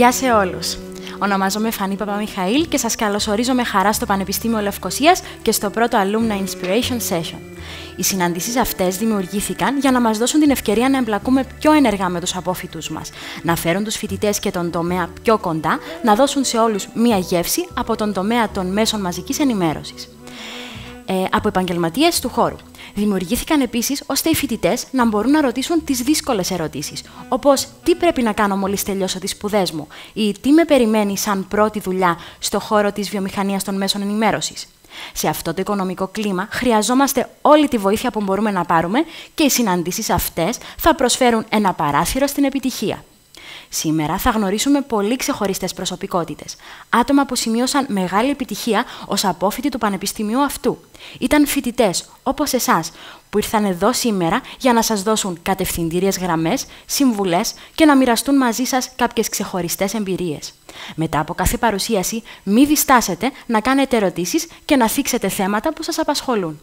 Γεια σε όλους. Ονομάζομαι Φανή Παπαμιχαήλ και σας καλωσορίζω με χαρά στο Πανεπιστήμιο Λευκοσίας και στο πρώτο Alumni Inspiration Session. Οι συναντήσεις αυτές δημιουργήθηκαν για να μας δώσουν την ευκαιρία να εμπλακούμε πιο ενεργά με τους απόφοιτούς μας, να φέρουν τους φοιτητές και τον τομέα πιο κοντά, να δώσουν σε όλους μία γεύση από τον τομέα των μέσων μαζικής ενημέρωσης. Ε, από επαγγελματίες του χώρου. Δημιουργήθηκαν επίσης ώστε οι φοιτητές να μπορούν να ρωτήσουν τις δύσκολες ερωτήσεις, όπως τι πρέπει να κάνω μόλις τελειώσω τις σπουδές μου, ή τι με περιμένει σαν πρώτη δουλειά στο χώρο της βιομηχανίας των μέσων ενημέρωσης. Σε αυτό το οικονομικό κλίμα χρειαζόμαστε όλη τη βοήθεια που μπορούμε να πάρουμε και οι συναντήσεις αυτές θα προσφέρουν ένα παράθυρο στην επιτυχία. Σήμερα θα γνωρίσουμε πολύ ξεχωριστές προσωπικότητες. Άτομα που σημείωσαν μεγάλη επιτυχία ως απόφοιτοι του Πανεπιστημίου αυτού. Ήταν φοιτητές, όπως εσάς, που ήρθαν εδώ σήμερα για να σας δώσουν κατευθυντήριες γραμμές, συμβουλές και να μοιραστούν μαζί σας κάποιες ξεχωριστές εμπειρίες. Μετά από κάθε παρουσίαση, μη διστάσετε να κάνετε ερωτήσεις και να θίξετε θέματα που σας απασχολούν.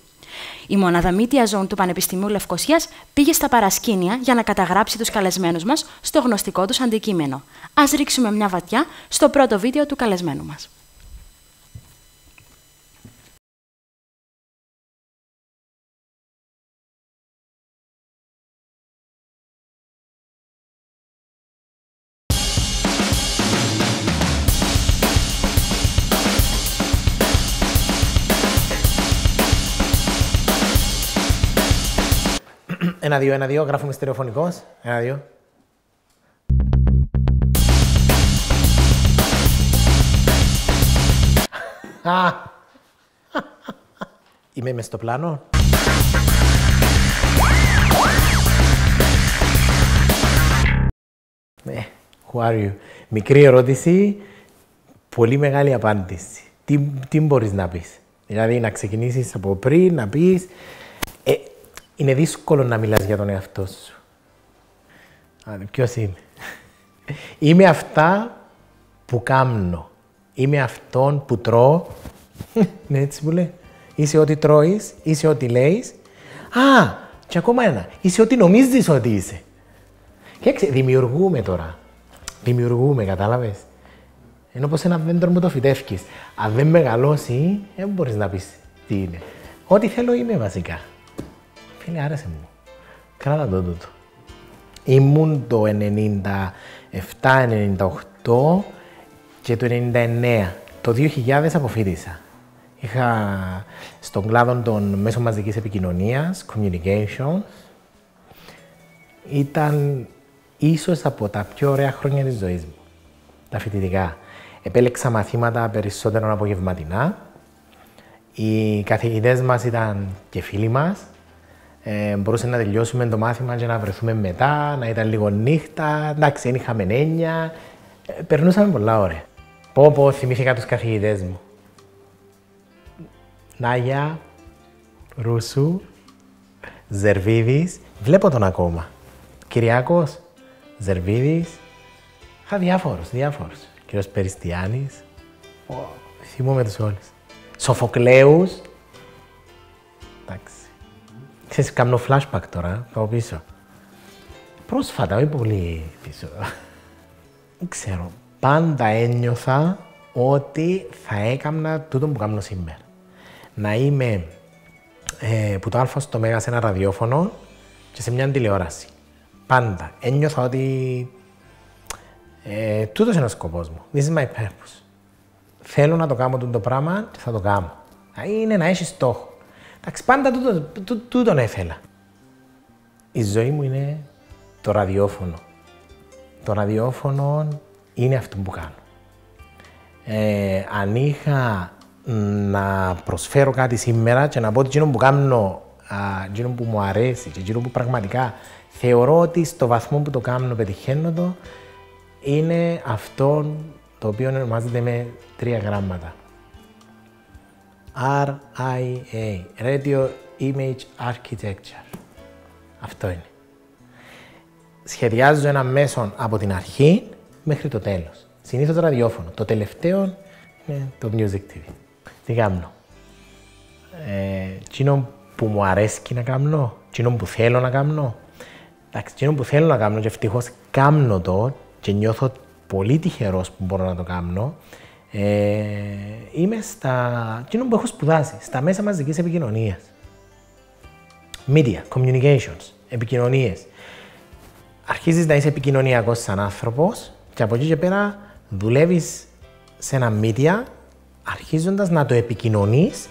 Η μονάδα Media Zone του Πανεπιστημίου Λευκοσίας πήγε στα παρασκήνια για να καταγράψει τους καλεσμένους μας στο γνωστικό τους αντικείμενο. Ας ρίξουμε μια βατιά στο πρώτο βίντεο του καλεσμένου μας. Ένα, δύο, ένα, δύο. Γράφουμε στερεοφωνικός. Ένα, δύο. Είμαι μες στο πλάνο. Ναι, who are you; Μικρή ερώτηση, πολύ μεγάλη απάντηση. Τι, τι μπορείς να πεις; Δηλαδή να ξεκινήσεις από πριν, να πεις... Ε, είναι δύσκολο να μιλάς για τον εαυτό σου. ποιος είμαι. είμαι αυτά που κάμνω. Είμαι αυτόν που τρώω. ναι, έτσι που λέει. Είσαι ό,τι τρώεις, είσαι ό,τι λέεις. Α, και ακόμα ένα. Είσαι ό,τι νομίζεις ότι είσαι. Και έξε, δημιουργούμε τώρα. Δημιουργούμε, κατάλαβες. Ενώ πως ένα δέντρο μου το φυτεύκεις. Αν δεν μεγαλώσει, δεν μπορείς να πεις τι είναι. Ό,τι θέλω είμαι βασικά. Φίλε, άρεσε μου. Κράτα το τούτο. Ήμουν το 97-98 και το 99. Το 2000 αποφύτησα. Είχα στον κλάδο των μέσων μαζικής επικοινωνίας, communications. Ήταν ίσως από τα πιο ωραία χρόνια της ζωής μου. Τα φοιτητικά. Επέλεξα μαθήματα περισσότερο απογευματινά. Οι καθηγητές μας ήταν και φίλοι μας ε, μπορούσε να τελειώσουμε το μάθημα και να βρεθούμε μετά, να ήταν λίγο νύχτα, εντάξει, δεν είχαμε έννοια. Ε, περνούσαμε πολλά ωραία. Πω πω, θυμήθηκα τους καθηγητές μου. Νάγια, Ρούσου, Ζερβίδης, βλέπω τον ακόμα. Κυριάκος, Ζερβίδης, είχα διάφορους, διάφορους. Κύριος Περιστιάνης, oh, θυμούμαι τους όλους. Σοφοκλέους, εντάξει. Ξέρεις, κάνω flashback τώρα, πάω πίσω. Πρόσφατα, όχι πολύ πίσω. Δεν ξέρω. Πάντα ένιωθα ότι θα έκανα τούτο που κάνω σήμερα. Να είμαι ε, που το α στο μέγα σε ένα ραδιόφωνο και σε μια τηλεόραση. Πάντα. Ένιωθα ότι ε, τούτος είναι ο σκοπός μου. This is my purpose. Θέλω να το κάνω το πράγμα και θα το κάνω. Είναι να έχει στόχο. Εντάξει, πάντα τούτο, τού, τούτον έθελα. Η ζωή μου είναι το ραδιόφωνο. Το ραδιόφωνο είναι αυτό που κάνω. Ε, αν να προσφέρω κάτι σήμερα και να πω ότι εκείνο που κάνω, εκείνο που μου αρέσει και εκείνο που πραγματικά θεωρώ ότι στο βαθμό που το κάνω πετυχαίνω το, είναι αυτό το οποίο ονομάζεται με τρία γράμματα. RIA, Radio Image Architecture. Αυτό είναι. Σχεδιάζω ένα μέσο από την αρχή μέχρι το τέλος. Συνήθως ραδιόφωνο. Το τελευταίο είναι το Music TV. Τι κάνω. Ε, που μου αρέσει να κάνω, εκείνο που θέλω να κάνω. Εντάξει, εκείνο που θέλω να κάνω και ευτυχώς κάνω το και νιώθω πολύ τυχερός που μπορώ να το κάνω. Ε, είμαι στα. εκείνο που έχω σπουδάσει, στα μέσα μαζικής επικοινωνίας. Media, communications, επικοινωνίες. Αρχίζεις να είσαι επικοινωνιακός σαν άνθρωπος και από εκεί και πέρα δουλεύεις σε ένα media αρχίζοντας να το επικοινωνείς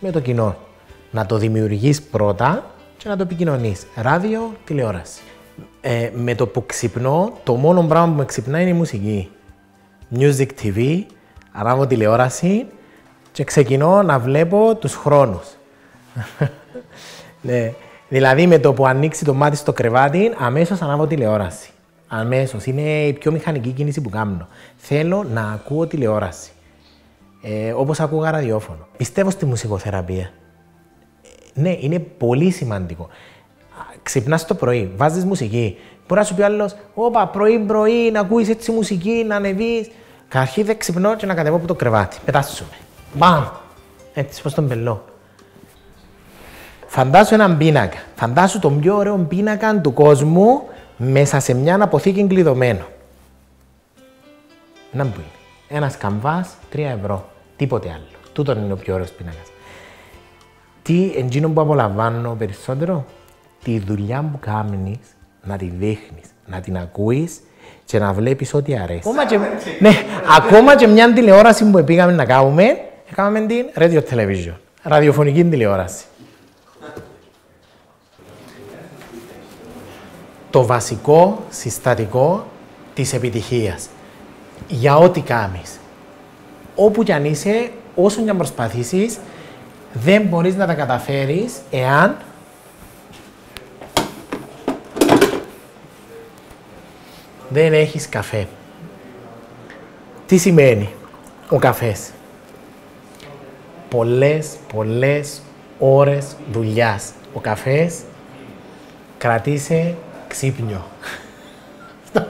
με το κοινό. Να το δημιουργείς πρώτα και να το επικοινωνείς. Ράδιο, τηλεόραση. Ε, με το που ξυπνώ, το μόνο πράγμα που με ξυπνά είναι η μουσική. Music TV, ανάβω τηλεόραση και ξεκινώ να βλέπω τους χρόνους. ναι. Δηλαδή με το που ανοίξει το μάτι στο κρεβάτι, αμέσως ανάβω τηλεόραση. Αμέσως. Είναι η πιο μηχανική κίνηση που κάνω. Θέλω να ακούω τηλεόραση. Ε, όπως ακούγα ραδιόφωνο. Πιστεύω στη μουσικοθεραπεία. Ναι, είναι πολύ σημαντικό. Ξυπνάς το πρωί, βάζεις μουσική. Μπορεί να σου πει άλλος, Όπα, πρωί-πρωί να ακούεις έτσι μουσική, να ανεβείς. Καταρχήν δεν ξυπνώ και να κατεβώ από το κρεβάτι. Πετάσουμε. Μπαμ! Έτσι, πώς τον πελώ. Φαντάσου έναν πίνακα. Φαντάσου τον πιο ωραίο πίνακα του κόσμου μέσα σε μια αποθήκη κλειδωμένο. Να μπει. Ένας καμβάς, 3 ευρώ. Τίποτε άλλο. Τούτο είναι ο πιο ωραίος πίνακας. Τι εντζήνο που απολαμβάνω περισσότερο, τη δουλειά που κάνει να τη δείχνεις, να την ακούεις και να βλέπεις ό,τι αρέσει. Ακόμα και, ναι, ακόμα και μια τηλεόραση που πήγαμε να κάνουμε, έκαναμε την radio television, ραδιοφωνική τηλεόραση. Το βασικό συστατικό της επιτυχίας για ό,τι κάνεις. Όπου κι αν είσαι, όσο κι αν προσπαθήσεις, δεν μπορείς να τα καταφέρεις εάν δεν έχεις καφέ. Τι σημαίνει ο καφές; Πολλές, πολλές ώρες δουλειάς. Ο καφές κρατήσε ξύπνιο.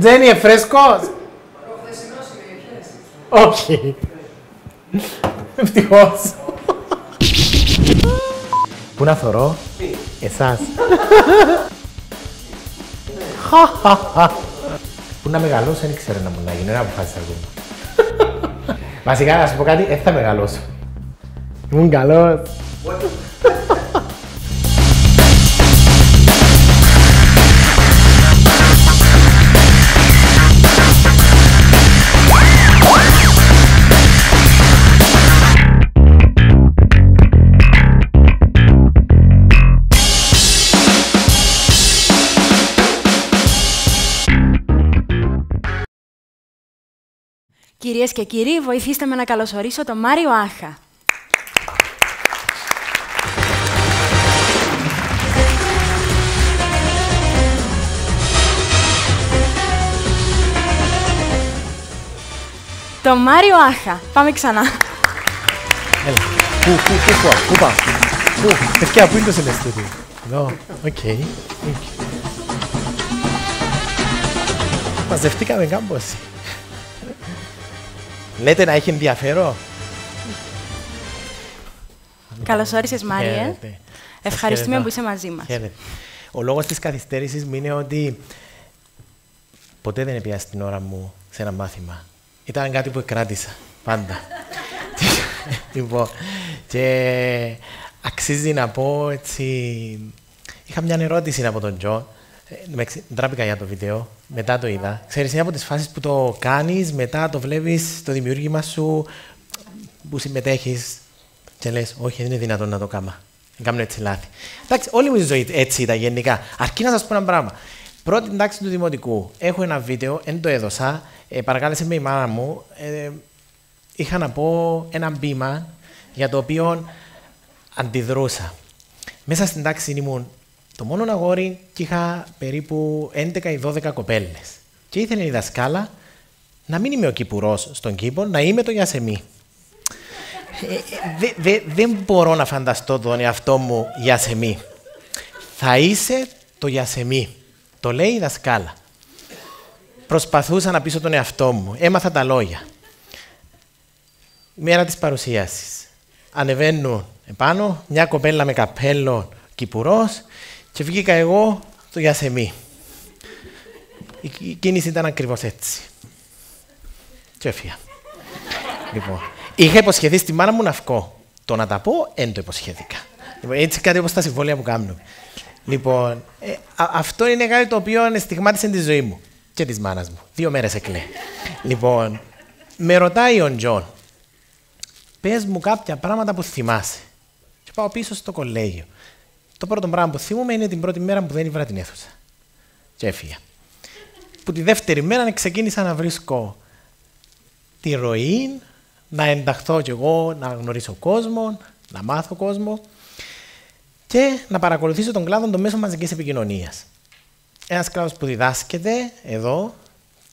Τζένι, εφρέσκος. Όχι. Ευτυχώς. Πού να θωρώ; Εσάς. Πού να μεγαλώσω, δεν ξέρω να μου να γίνω, δεν αποφάσισα ακόμα. Βασικά, να σου πω κάτι, δεν θα μεγαλώσω. Ήμουν καλός. Κυρίες και κύριοι, βοηθήστε με να καλωσορίσω τον Μάριο Άχα. Το Μάριο Άχα. Πάμε ξανά. Έλα. Πού, πού, πού, πού, πού πάω; Πού, παιδιά, πού είναι το συναισθήτη; Εδώ, οκ. Μαζευτήκαμε κάμπος. Λέτε να έχει ενδιαφέρον. Καλώς όρισες, Μάριε. Ευχαριστούμε που είσαι μαζί μας. Ο λόγος της καθυστέρησης μου είναι ότι ποτέ δεν έπιασα την ώρα μου σε ένα μάθημα. Ήταν κάτι που κράτησα πάντα. λοιπόν, και αξίζει να πω έτσι. Είχα μια ερώτηση από τον Τζο με τράπηκα για το βίντεο, μετά το είδα. Ξέρεις, είναι από τις φάσεις που το κάνεις, μετά το βλέπεις το δημιούργημα σου, που συμμετέχεις και λες, όχι, δεν είναι δυνατόν να το κάνω. Δεν κάνω έτσι λάθη. Εντάξει, όλη μου η ζωή έτσι ήταν γενικά. Αρκεί να σας πω ένα πράγμα. Πρώτη τάξη του Δημοτικού, έχω ένα βίντεο, δεν το έδωσα, ε, παρακάλεσε με η μάνα μου, ε, είχα να πω ένα μπήμα για το οποίο αντιδρούσα. Μέσα στην τάξη ήμουν το μόνο αγόρι και είχα περίπου 11 ή 12 κοπέλες. Και ήθελε η δασκάλα να μην είμαι ο κυπουρός στον κήπο, να είμαι το Γιασεμί. Ε, ε δεν μπορώ να φανταστώ τον εαυτό μου Γιασεμί. Θα είσαι το Γιασεμί. Το λέει η δασκάλα. Προσπαθούσα να πείσω τον εαυτό μου. Έμαθα τα λόγια. Μέρα της παρουσίασης. Ανεβαίνουν επάνω, μια κοπέλα με καπέλο κυπουρός και βγήκα εγώ το Γιασεμί. Η κίνηση ήταν ακριβώς έτσι. Και έφυγα. λοιπόν, είχα υποσχεθεί στη μάνα μου να βγω. Το να τα πω, δεν το υποσχέθηκα. Λοιπόν, έτσι κάτι όπως τα συμβόλαια που κάνουμε. Λοιπόν, ε, αυτό είναι κάτι το οποίο στιγμάτισε τη ζωή μου και της μάνας μου. Δύο μέρες εκλέ. λοιπόν, με ρωτάει ο Τζον, πες μου κάποια πράγματα που θυμάσαι. Και πάω πίσω στο κολέγιο. Το πρώτο πράγμα που θυμούμαι είναι την πρώτη μέρα που δεν ήβρα την αίθουσα. Και έφυγα. Που τη δεύτερη μέρα ξεκίνησα να βρίσκω τη ροή, να ενταχθώ κι εγώ, να γνωρίσω κόσμο, να μάθω κόσμο και να παρακολουθήσω τον κλάδο των μέσων μαζικής επικοινωνίας. Ένας κλάδος που διδάσκεται εδώ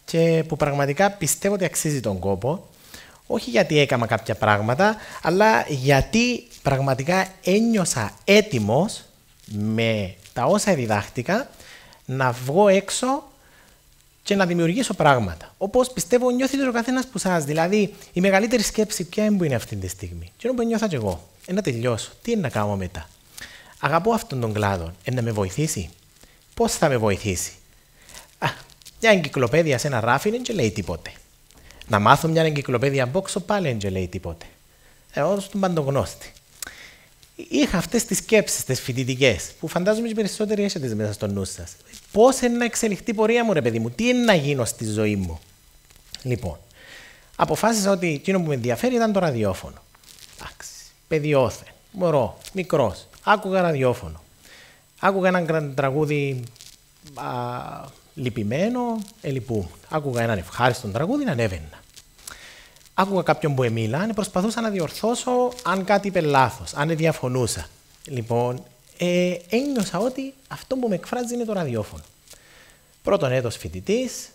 και που πραγματικά πιστεύω ότι αξίζει τον κόπο. Όχι γιατί έκανα κάποια πράγματα, αλλά γιατί πραγματικά ένιωσα έτοιμος με τα όσα διδάχτηκα να βγω έξω και να δημιουργήσω πράγματα. Όπως πιστεύω νιώθει ο καθένας που εσά. Δηλαδή, η μεγαλύτερη σκέψη ποια είναι που είναι αυτή τη στιγμή. Και που νιώθω και εγώ. Ε, να τελειώσω. Τι είναι να κάνω μετά; Αγαπώ αυτόν τον κλάδο. Ε, να με βοηθήσει; Πώς θα με βοηθήσει; Α, μια εγκυκλοπαίδεια σε ένα ράφι δεν λέει τίποτε. Να μάθω μια εγκυκλοπαίδεια μπόξο πάλι δεν λέει τίποτε. Εγώ στον παντογνώστη είχα αυτές τις σκέψεις, τις φοιτητικές, που φαντάζομαι οι περισσότεροι έχετε μέσα στο νου σας. Πώς είναι να εξελιχθεί η πορεία μου, ρε παιδί μου, τι είναι να γίνω στη ζωή μου; Λοιπόν, αποφάσισα ότι εκείνο που με ενδιαφέρει ήταν το ραδιόφωνο. Εντάξει, παιδιόθε, μωρό, μικρός. Άκουγα ραδιόφωνο. Άκουγα έναν τραγούδι α, λυπημένο, ελυπού. Άκουγα έναν ευχάριστο τραγούδι, ανέβαινα άκουγα κάποιον που εμίλα, προσπαθούσα να διορθώσω αν κάτι είπε λάθος, αν διαφωνούσα. Λοιπόν, ε, ένιωσα ότι αυτό που με εκφράζει είναι το ραδιόφωνο. Πρώτον έτος φοιτητής,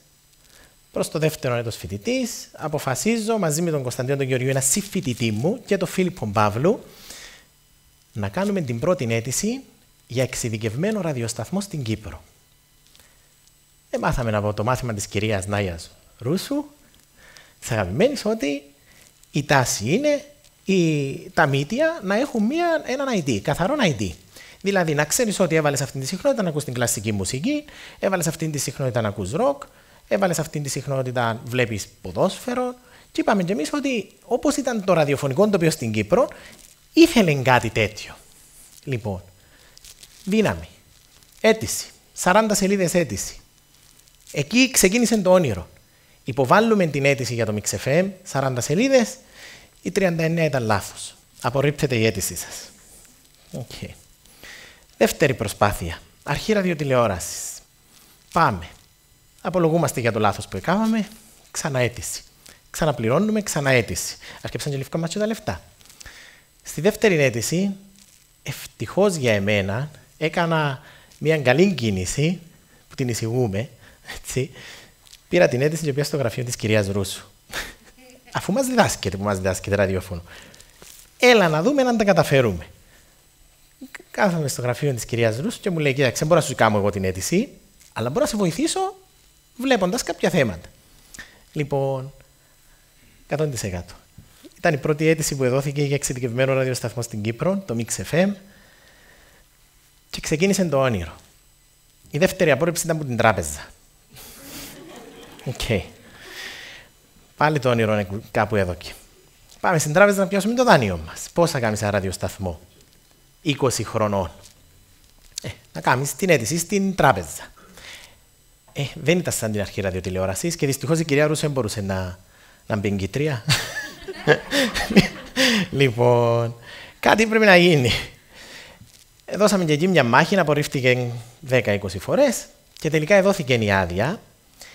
προς το δεύτερο έτος φοιτητής, αποφασίζω μαζί με τον Κωνσταντίνο τον Γεωργίου, ένα συμφοιτητή μου και τον Φίλιππο Παύλου, να κάνουμε την πρώτη αίτηση για εξειδικευμένο ραδιοσταθμό στην Κύπρο. Ε, μάθαμε από το μάθημα της κυρίας Νάιας Ρούσου τη αγαπημένη ότι η τάση είναι η, τα μύτια να έχουν μία, έναν ID, καθαρό ID. Δηλαδή να ξέρεις ότι έβαλες αυτή τη συχνότητα να ακούς την κλασική μουσική, έβαλες αυτή τη συχνότητα να ακούς ροκ, έβαλες αυτή τη συχνότητα να βλέπεις ποδόσφαιρο. Και είπαμε κι εμείς ότι όπως ήταν το ραδιοφωνικό τοπίο στην Κύπρο, ήθελε κάτι τέτοιο. Λοιπόν, δύναμη, αίτηση, 40 σελίδες αίτηση. Εκεί ξεκίνησε το όνειρο. Υποβάλλουμε την αίτηση για το MixFM, 40 σελίδες, η 39 ήταν λάθος. Απορρίπτεται η αίτησή σας. Okay. Δεύτερη προσπάθεια. Αρχή ραδιοτηλεόρασης. Πάμε. Απολογούμαστε για το λάθος που έκαναμε. Ξαναέτηση. Ξαναπληρώνουμε, ξαναέτηση. Αρκέψαν και λευκά μα τα λεφτά. Στη δεύτερη αίτηση, ευτυχώς για εμένα, έκανα μια καλή κίνηση που την εισηγούμε. Έτσι, Πήρα την αίτηση και πήγα στο γραφείο της κυρίας Ρούσου. Αφού μας διδάσκεται που μας διδάσκεται ραδιόφωνο. Έλα να δούμε αν τα καταφέρουμε. Κάθομαι στο γραφείο της κυρίας Ρούσου και μου λέει: Κοίταξε, μπορώ να σου κάνω εγώ την αίτηση, αλλά μπορώ να σε βοηθήσω βλέποντας κάποια θέματα. Λοιπόν, 100%. Ήταν η πρώτη αίτηση που εδόθηκε για εξειδικευμένο ραδιοσταθμό στην Κύπρο, το Mix FM, και ξεκίνησε το όνειρο. Η δεύτερη απόρριψη ήταν από την τράπεζα. OK. Okay. Πάλι το όνειρο είναι κάπου εδώ και. Πάμε στην τράπεζα να πιάσουμε το δάνειο μας. Πώς θα κάνεις ένα ραδιοσταθμό; 20 χρονών. Ε, να κάνεις την αίτηση στην τράπεζα. Ε, δεν ήταν σαν την αρχή ραδιοτηλεόρασης και δυστυχώς η κυρία Ρούσο δεν μπορούσε να, να μπει εγκυτρία. λοιπόν, κάτι πρέπει να γίνει. Δώσαμε και εκεί μια μάχη, να απορρίφθηκε 10-20 φορές και τελικά εδόθηκε η άδεια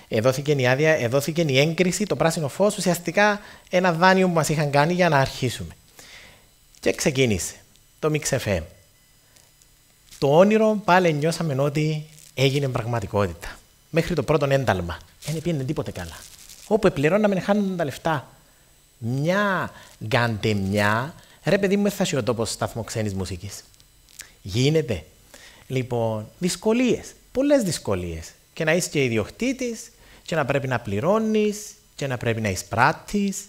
Εδώθηκε η άδεια, εδώθηκε η έγκριση, το πράσινο φως, ουσιαστικά ένα δάνειο που μας είχαν κάνει για να αρχίσουμε. Και ξεκίνησε το Mix Το όνειρο πάλι νιώσαμε ότι έγινε πραγματικότητα. Μέχρι το πρώτο ένταλμα. Δεν πήγαινε τίποτε καλά. Όπου πληρώναμε χάνονταν τα λεφτά. Μια γκαντεμιά, ρε παιδί μου, θα ο τόπο σταθμό ξένης μουσικής. Γίνεται. Λοιπόν, δυσκολίες. Πολλές δυσκολίες. Και να είσαι και ιδιοκτήτης και να πρέπει να πληρώνεις και να πρέπει να εισπράττεις.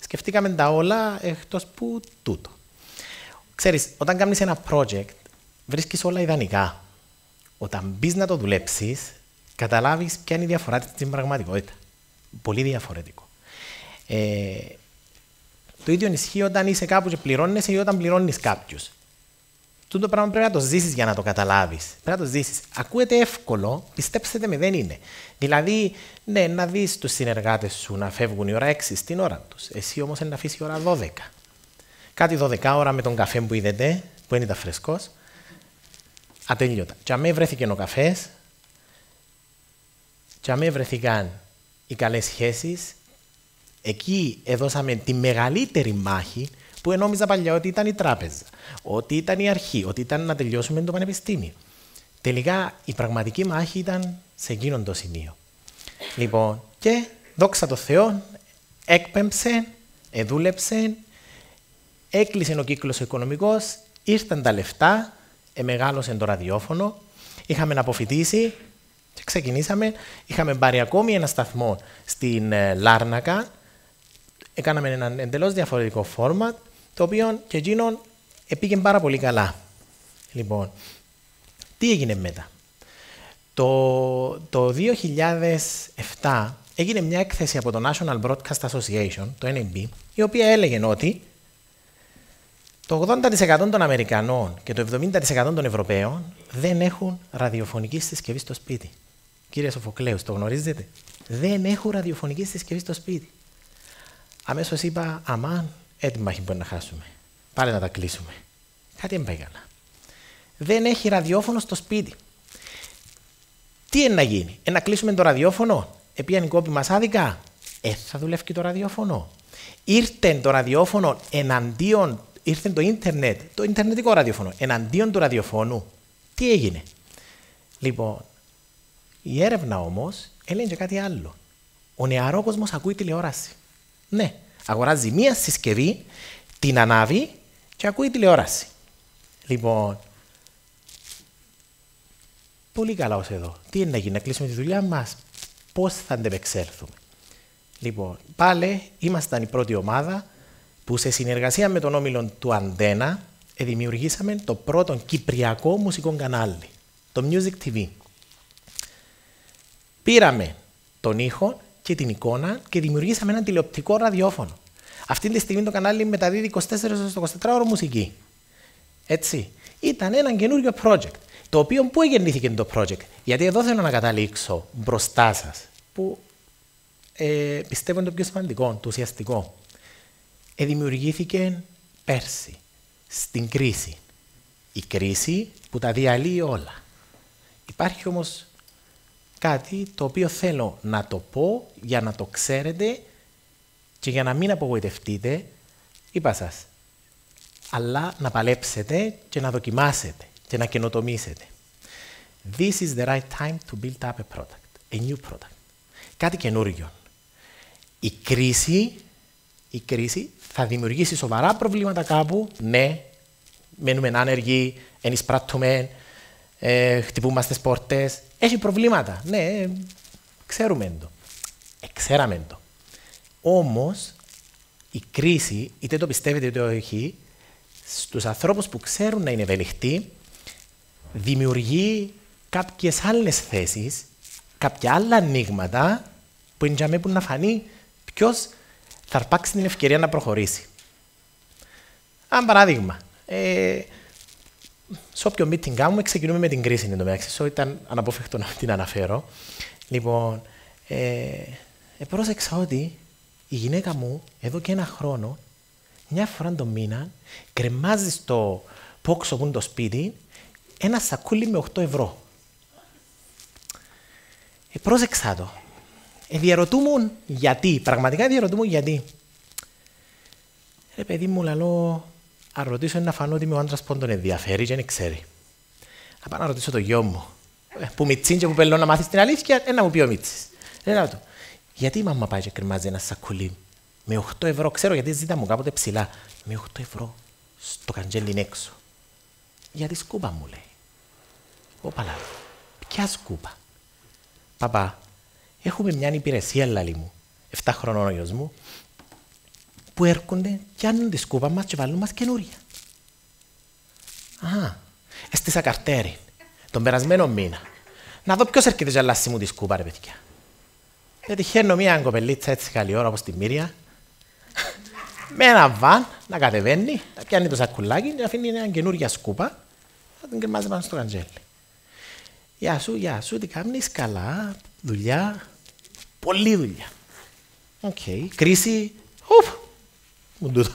Σκεφτήκαμε τα όλα εκτός που τούτο. Ξέρεις, όταν κάνεις ένα project, βρίσκεις όλα ιδανικά. Όταν μπεις να το δουλέψεις, καταλάβεις ποια είναι η διαφορά στην πραγματικότητα. Πολύ διαφορετικό. Ε, το ίδιο ισχύει όταν είσαι κάπου και πληρώνεσαι ή όταν πληρώνεις κάποιους. Τούτο πράγμα πρέπει να το ζήσεις για να το καταλάβεις. Πρέπει να το ζήσεις. Ακούεται εύκολο, πιστέψτε με, δεν είναι. Δηλαδή, ναι, να δεις τους συνεργάτες σου να φεύγουν η ώρα 6 στην ώρα τους. Εσύ όμως να αφήσεις η ώρα 12. Κάτι 12 ώρα με τον καφέ που είδατε, που είναι τα φρεσκός, ατελείωτα. Και αμέ βρέθηκε ο καφές, και αμέ βρεθήκαν οι καλές σχέσεις, εκεί έδωσαμε τη μεγαλύτερη μάχη που ενόμιζα παλιά ότι ήταν η τράπεζα, ότι ήταν η αρχή, ότι ήταν να τελειώσουμε το πανεπιστήμιο. Τελικά η πραγματική μάχη ήταν σε εκείνον το σημείο. Λοιπόν, και δόξα τω Θεώ, έκπεμψε, εδούλεψε, έκλεισε ο κύκλος οικονομικός, ήρθαν τα λεφτά, εμεγάλωσε το ραδιόφωνο, είχαμε να αποφοιτήσει και ξεκινήσαμε. Είχαμε πάρει ακόμη ένα σταθμό στην ε, Λάρνακα. Έκαναμε ένα εντελώς διαφορετικό φόρμα, το οποίο και εκείνον πήγε πάρα πολύ καλά. Λοιπόν, τι έγινε μετά. Το, το 2007 έγινε μια έκθεση από το National Broadcast Association, το NAB, η οποία έλεγε ότι το 80% των Αμερικανών και το 70% των Ευρωπαίων δεν έχουν ραδιοφωνική συσκευή στο σπίτι. Κύριε Σοφοκλέους, το γνωρίζετε; Δεν έχουν ραδιοφωνική συσκευή στο σπίτι. Αμέσως είπα, αμάν, έτοιμα μάχη μπορεί να χάσουμε. Πάλι να τα κλείσουμε. Κάτι δεν πάει καλά. Δεν έχει ραδιόφωνο στο σπίτι. Τι είναι να γίνει, ε, να κλείσουμε το ραδιόφωνο; Επίαν η κόπη μας άδικα; Ε, θα δουλεύει και το ραδιόφωνο. Ήρθε το ραδιόφωνο εναντίον, ήρθε το ίντερνετ, το ιντερνετικό ραδιόφωνο, εναντίον του ραδιοφώνου. Τι έγινε; Λοιπόν, η έρευνα όμως έλεγε και κάτι άλλο. Ο νεαρός κόσμος ακούει τηλεόραση. Ναι, αγοράζει μία συσκευή, την ανάβει και ακούει τηλεόραση. Λοιπόν, πολύ καλά ως εδώ. Τι είναι να γίνει, να κλείσουμε τη δουλειά μας, πώς θα αντεπεξέλθουμε; Λοιπόν, πάλι ήμασταν η πρώτη ομάδα που σε συνεργασία με τον όμιλο του Αντένα δημιουργήσαμε το πρώτο κυπριακό μουσικό κανάλι, το Music TV. Πήραμε τον ήχο και την εικόνα και δημιουργήσαμε ένα τηλεοπτικό ραδιόφωνο. Αυτή τη στιγμή το κανάλι μεταδίδει 24 στο 24 ώρο μουσική. Έτσι. Ήταν ένα καινούριο project. Το οποίο πού γεννήθηκε το project; Γιατί εδώ θέλω να καταλήξω μπροστά σας. Που ε, πιστεύω είναι το πιο σημαντικό, το ουσιαστικό. Ε, δημιουργήθηκε πέρσι, στην κρίση. Η κρίση που τα διαλύει όλα. Υπάρχει όμως κάτι το οποίο θέλω να το πω για να το ξέρετε και για να μην απογοητευτείτε, είπα σας, αλλά να παλέψετε και να δοκιμάσετε και να καινοτομήσετε. This is the right time to build up a product, a new product. Κάτι καινούριο. Η κρίση, η κρίση θα δημιουργήσει σοβαρά προβλήματα κάπου, ναι, μένουμε άνεργοι, ενισπράττουμε, ε, χτυπούμαστε στις πόρτες. Έχει προβλήματα, ναι, ξέρουμε το. Ε, ξέραμε το. Όμως, η κρίση, είτε το πιστεύετε είτε όχι, στους ανθρώπους που ξέρουν να είναι ευελικτοί, δημιουργεί κάποιες άλλες θέσεις, κάποια άλλα ανοίγματα που είναι για που να φανεί ποιος θα αρπάξει την ευκαιρία να προχωρήσει. Αν παράδειγμα, ε, σε όποιο meeting κάνουμε, ξεκινούμε με την κρίση εν τω μεταξύ. ήταν αναπόφευκτο να την αναφέρω. Λοιπόν, ε, ε, πρόσεξα ότι η γυναίκα μου εδώ και ένα χρόνο, μια φορά το μήνα, κρεμάζει στο πόξο που είναι το σπίτι ένα σακούλι με 8 ευρώ. Ε, πρόσεξα το. Ε, διαρωτούμουν γιατί, πραγματικά διαρωτούμουν γιατί. Ρε παιδί μου, λαλό, αν ρωτήσω ένα φανό ότι με ο άντρας που τον ενδιαφέρει και δεν ξέρει. Να πάω να ρωτήσω το γιο μου, ε, που μητσίν και που πελώ να μάθεις την αλήθεια, ένα μου πει ο Μίτσης. Λέω του, γιατί η μαμά πάει και κρεμάζει ένα σακουλί; Με 8 ευρώ, ξέρω γιατί ζήτα μου κάποτε ψηλά, με 8 ευρώ στο καντζέλι έξω. Γιατί σκούπα μου λέει. Όπαλα, ποια σκούπα; Παπά, έχουμε μια υπηρεσία, λαλή μου, 7 χρονών ο γιος μου, που έρχονται, πιάνουν τη σκούπα μας και βάλουν μας καινούρια. Α, έστησα καρτέρι, τον περασμένο μήνα. Να δω ποιος έρχεται και αλλάσει μου τη σκούπα, ρε παιδιά. Πετυχαίνω μια κοπελίτσα έτσι καλή ώρα όπως τη Μύρια. με ένα βαν να κατεβαίνει, να πιάνει το σακουλάκι και να αφήνει μια καινούργια σκούπα. Να την κρεμάζει πάνω στο καντζέλι. Γεια σου, γεια σου, τι κάνεις, καλά, δουλειά. Πολλή δουλειά. OK. Okay. Κρίση. Ουφ. Μου τούτο.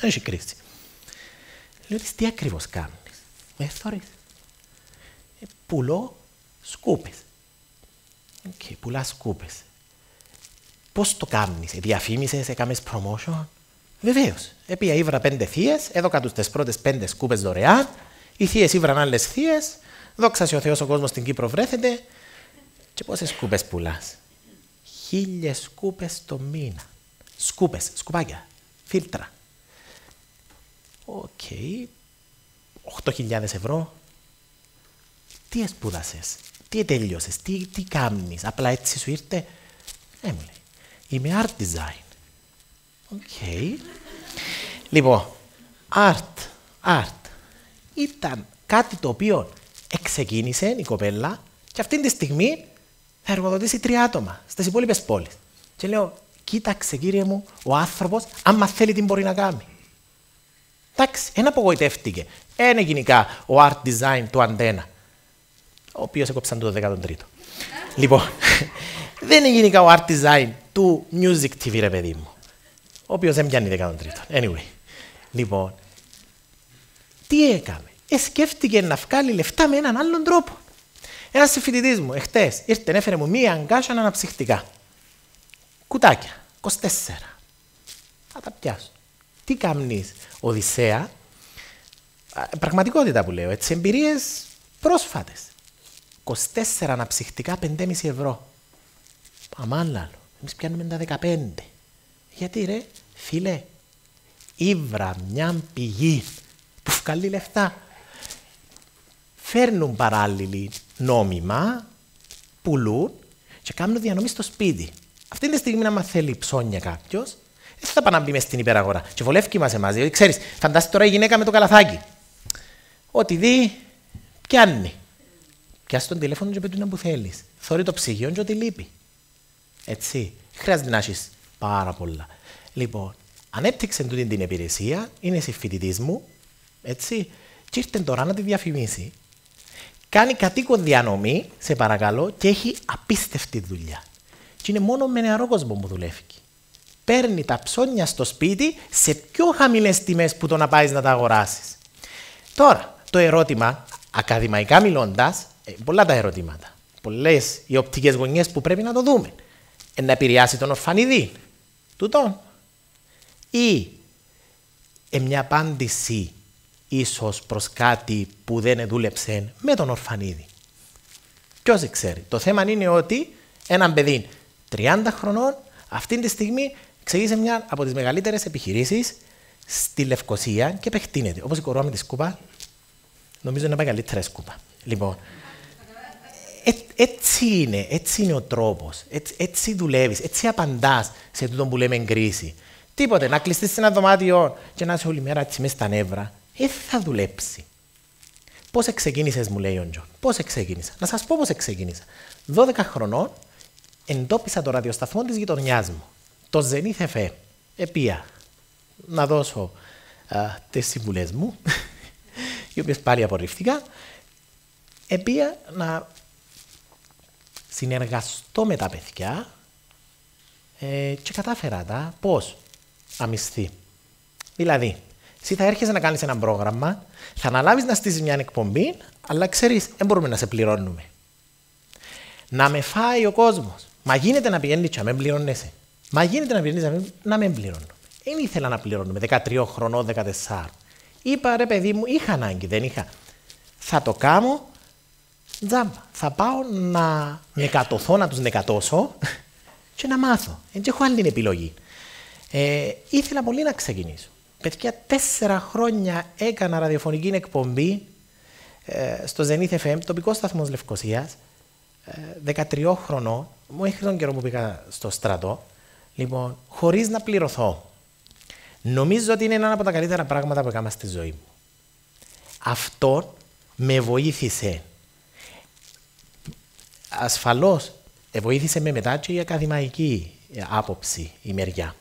Δεν έχει κρίση. Λέω της τι ακριβώς κάνεις; Με θωρείς. Ε, πουλώ σκούπες. OK, okay, πουλάς σκούπες. Πώς το κάνεις, ε, διαφήμισες, έκαμες promotion; Βεβαίως. Επία ήβρα πέντε θείες, έδωκα τους τις πρώτες πέντε σκούπες δωρεάν. Οι θείες ήβραν άλλες θείες. Δόξα ο Θεός ο κόσμος στην Κύπρο βρέθεται. Και πόσες σκούπες πουλάς; Χίλιες σκούπες το μήνα. Σκούπες, σκουπάκια, φίλτρα. OK. Okay. 8.000 ευρώ. Τι σπούδασες, τι τελειώσες, τι, τι κάνεις, απλά έτσι σου ήρθε. Ε, μου λέει, είμαι art design. OK. Okay. Λοιπόν, art, art. Ήταν κάτι το οποίο εξεκίνησε η κοπέλα και αυτή τη στιγμή θα εργοδοτήσει τρία άτομα στις υπόλοιπες πόλεις. Και λέω, κοίταξε κύριε μου, ο άνθρωπος, άμα θέλει, τι μπορεί να κάνει. Εντάξει, δεν απογοητεύτηκε. Είναι γενικά ο art design του Αντένα, ο οποίος έκοψαν το 13ο. λοιπόν, δεν είναι γενικά ο art design του music TV, ρε παιδί μου, ο οποίος δεν πιάνει 13ο. Anyway, λοιπόν, τι έκαμε; Ε, σκέφτηκε να βγάλει λεφτά με έναν άλλον τρόπο. Ένας συμφοιτητή μου, εχθές, ήρθε, έφερε μου μία αγκάσια αναψυχτικά. Κουτάκια, 24. Θα τα πιάσω. Τι κάνεις, Οδυσσέα, πραγματικότητα που λέω, έτσι, εμπειρίες πρόσφατες. 24 αναψυχτικά, 5,5 ευρώ. Αμάν άλλο. Εμείς πιάνουμε τα 15. Γιατί ρε, φίλε, ήβρα μια πηγή που βγάλει λεφτά. Φέρνουν παράλληλοι νόμιμα, πουλούν και κάνουν διανομή στο σπίτι. Αυτή τη στιγμή, άμα θέλει ψώνια κάποιος, δεν θα πάει να μπει μέσα στην υπεραγορά. Και βολεύει μας εμάς. Δηλαδή, ξέρεις, φαντάζεσαι τώρα η γυναίκα με το καλαθάκι. Ό,τι δει, πιάνει. Πιάσει τον τηλέφωνο και πετούν που θέλεις. Θόρει το ψυγείο και ό,τι λείπει. Έτσι. Χρειάζεται να έχεις πάρα πολλά. Λοιπόν, ανέπτυξε τούτη την υπηρεσία, είναι συμφοιτητή μου, έτσι, και ήρθε τώρα να τη διαφημίσει κάνει κατοίκον διανομή, σε παρακαλώ, και έχει απίστευτη δουλειά. Και είναι μόνο με νεαρό κόσμο που δουλεύει. Παίρνει τα ψώνια στο σπίτι σε πιο χαμηλές τιμές που το να πάεις να τα αγοράσεις. Τώρα, το ερώτημα, ακαδημαϊκά μιλώντας, ε, πολλά τα ερωτήματα. Πολλές οι οπτικές γωνιές που πρέπει να το δούμε. Ε, να επηρεάσει τον ορφανιδί. Τούτο. Ή ε, μια απάντηση ίσως προς κάτι που δεν δούλεψε με τον ορφανίδη. Ποιος ξέρει. Το θέμα είναι ότι ένα παιδί 30 χρονών αυτή τη στιγμή ξεκίνησε μια από τις μεγαλύτερες επιχειρήσεις στη Λευκοσία και επεκτείνεται. Όπως η κορώνα με της σκούπα, νομίζω είναι μεγαλύτερα σκούπα. Λοιπόν, ε, έτσι είναι, έτσι είναι ο τρόπος. Έτσι, έτσι δουλεύεις, έτσι απαντάς σε τούτο που λέμε κρίση. Τίποτε, να κλειστείς σε ένα δωμάτιο και να είσαι όλη μέρα έτσι μέσα στα νεύρα δεν θα δουλέψει. Πώς ξεκίνησες, μου λέει ο Τζον. Πώς ξεκίνησα. Να σας πω πώς ξεκίνησα. 12 χρονών εντόπισα το ραδιοσταθμό της γειτονιάς μου. Το Zenith FM. Επία να δώσω τις συμβουλές μου, οι οποίες πάλι απορρίφθηκα. Επία να συνεργαστώ με τα παιδιά ε, και κατάφερα τα πώς αμυστεί. Δηλαδή, εσύ θα έρχεσαι να κάνεις ένα πρόγραμμα, θα αναλάβεις να στήσεις μια εκπομπή, αλλά ξέρεις, δεν μπορούμε να σε πληρώνουμε. Να με φάει ο κόσμος. Μα γίνεται να πηγαίνει και να μην πληρώνεσαι. Μα γίνεται να πηγαίνει να μην πληρώνω. Δεν ήθελα να πληρώνουμε 13 χρονών, 14. Είπα ρε παιδί μου, είχα ανάγκη, δεν είχα. Θα το κάνω τζάμπα. Θα πάω να νεκατωθώ, να τους νεκατώσω και να μάθω. Δεν έχω άλλη επιλογή. Ε, ήθελα πολύ να ξεκινήσω. Παιδιά, τέσσερα χρόνια έκανα ραδιοφωνική εκπομπή ε, στο Zenith FM, τοπικός σταθμός Λευκοσίας, ε, 13 χρονών. Μου έχει τον καιρό που πήγα στο στρατό. Λοιπόν, χωρίς να πληρωθώ. Νομίζω ότι είναι ένα από τα καλύτερα πράγματα που έκανα στη ζωή μου. Αυτό με βοήθησε ασφαλώς βοήθησε με μετά και η ακαδημαϊκή άποψη, η μεριά.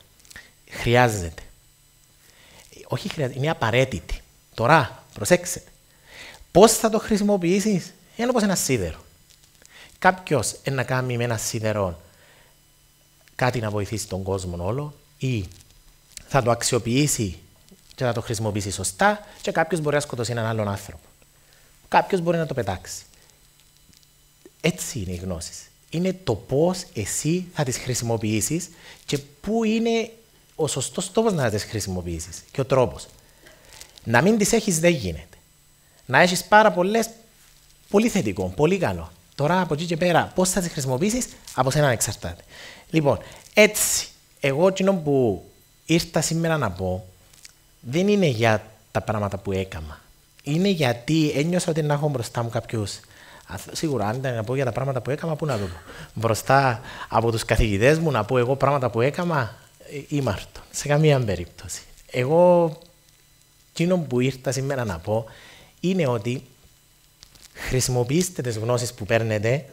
Χρειάζεται. Όχι χρειάζεται, είναι απαραίτητη. Τώρα, προσέξτε. Πώς θα το χρησιμοποιήσεις, είναι όπως ένα σίδερο. Κάποιος να κάνει με ένα σίδερο κάτι να βοηθήσει τον κόσμο όλο ή θα το αξιοποιήσει και θα το χρησιμοποιήσει σωστά και κάποιος μπορεί να σκοτώσει έναν άλλον άνθρωπο. Κάποιος μπορεί να το πετάξει. Έτσι είναι οι γνώσεις. Είναι το πώς εσύ θα τις χρησιμοποιήσεις και πού είναι ο σωστός τρόπο να τις χρησιμοποιήσεις και ο τρόπος. Να μην τις έχεις δεν γίνεται. Να έχεις πάρα πολλές, πολύ θετικό, πολύ καλό. Τώρα από εκεί και πέρα, πώς θα τις χρησιμοποιήσεις, από σένα εξαρτάται. Λοιπόν, έτσι, εγώ εκείνο που ήρθα σήμερα να πω, δεν είναι για τα πράγματα που έκανα. Είναι γιατί ένιωσα ότι να έχω μπροστά μου κάποιους. Σίγουρα, αν ήταν να πω για τα πράγματα που έκανα, πού να το πω. Μπροστά από τους καθηγητές μου να πω εγώ πράγματα που έκανα, είμαι αρτό. Σε καμία περίπτωση. Εγώ, εκείνο που ήρθα σήμερα να πω, είναι ότι χρησιμοποιήστε τις γνώσεις που παίρνετε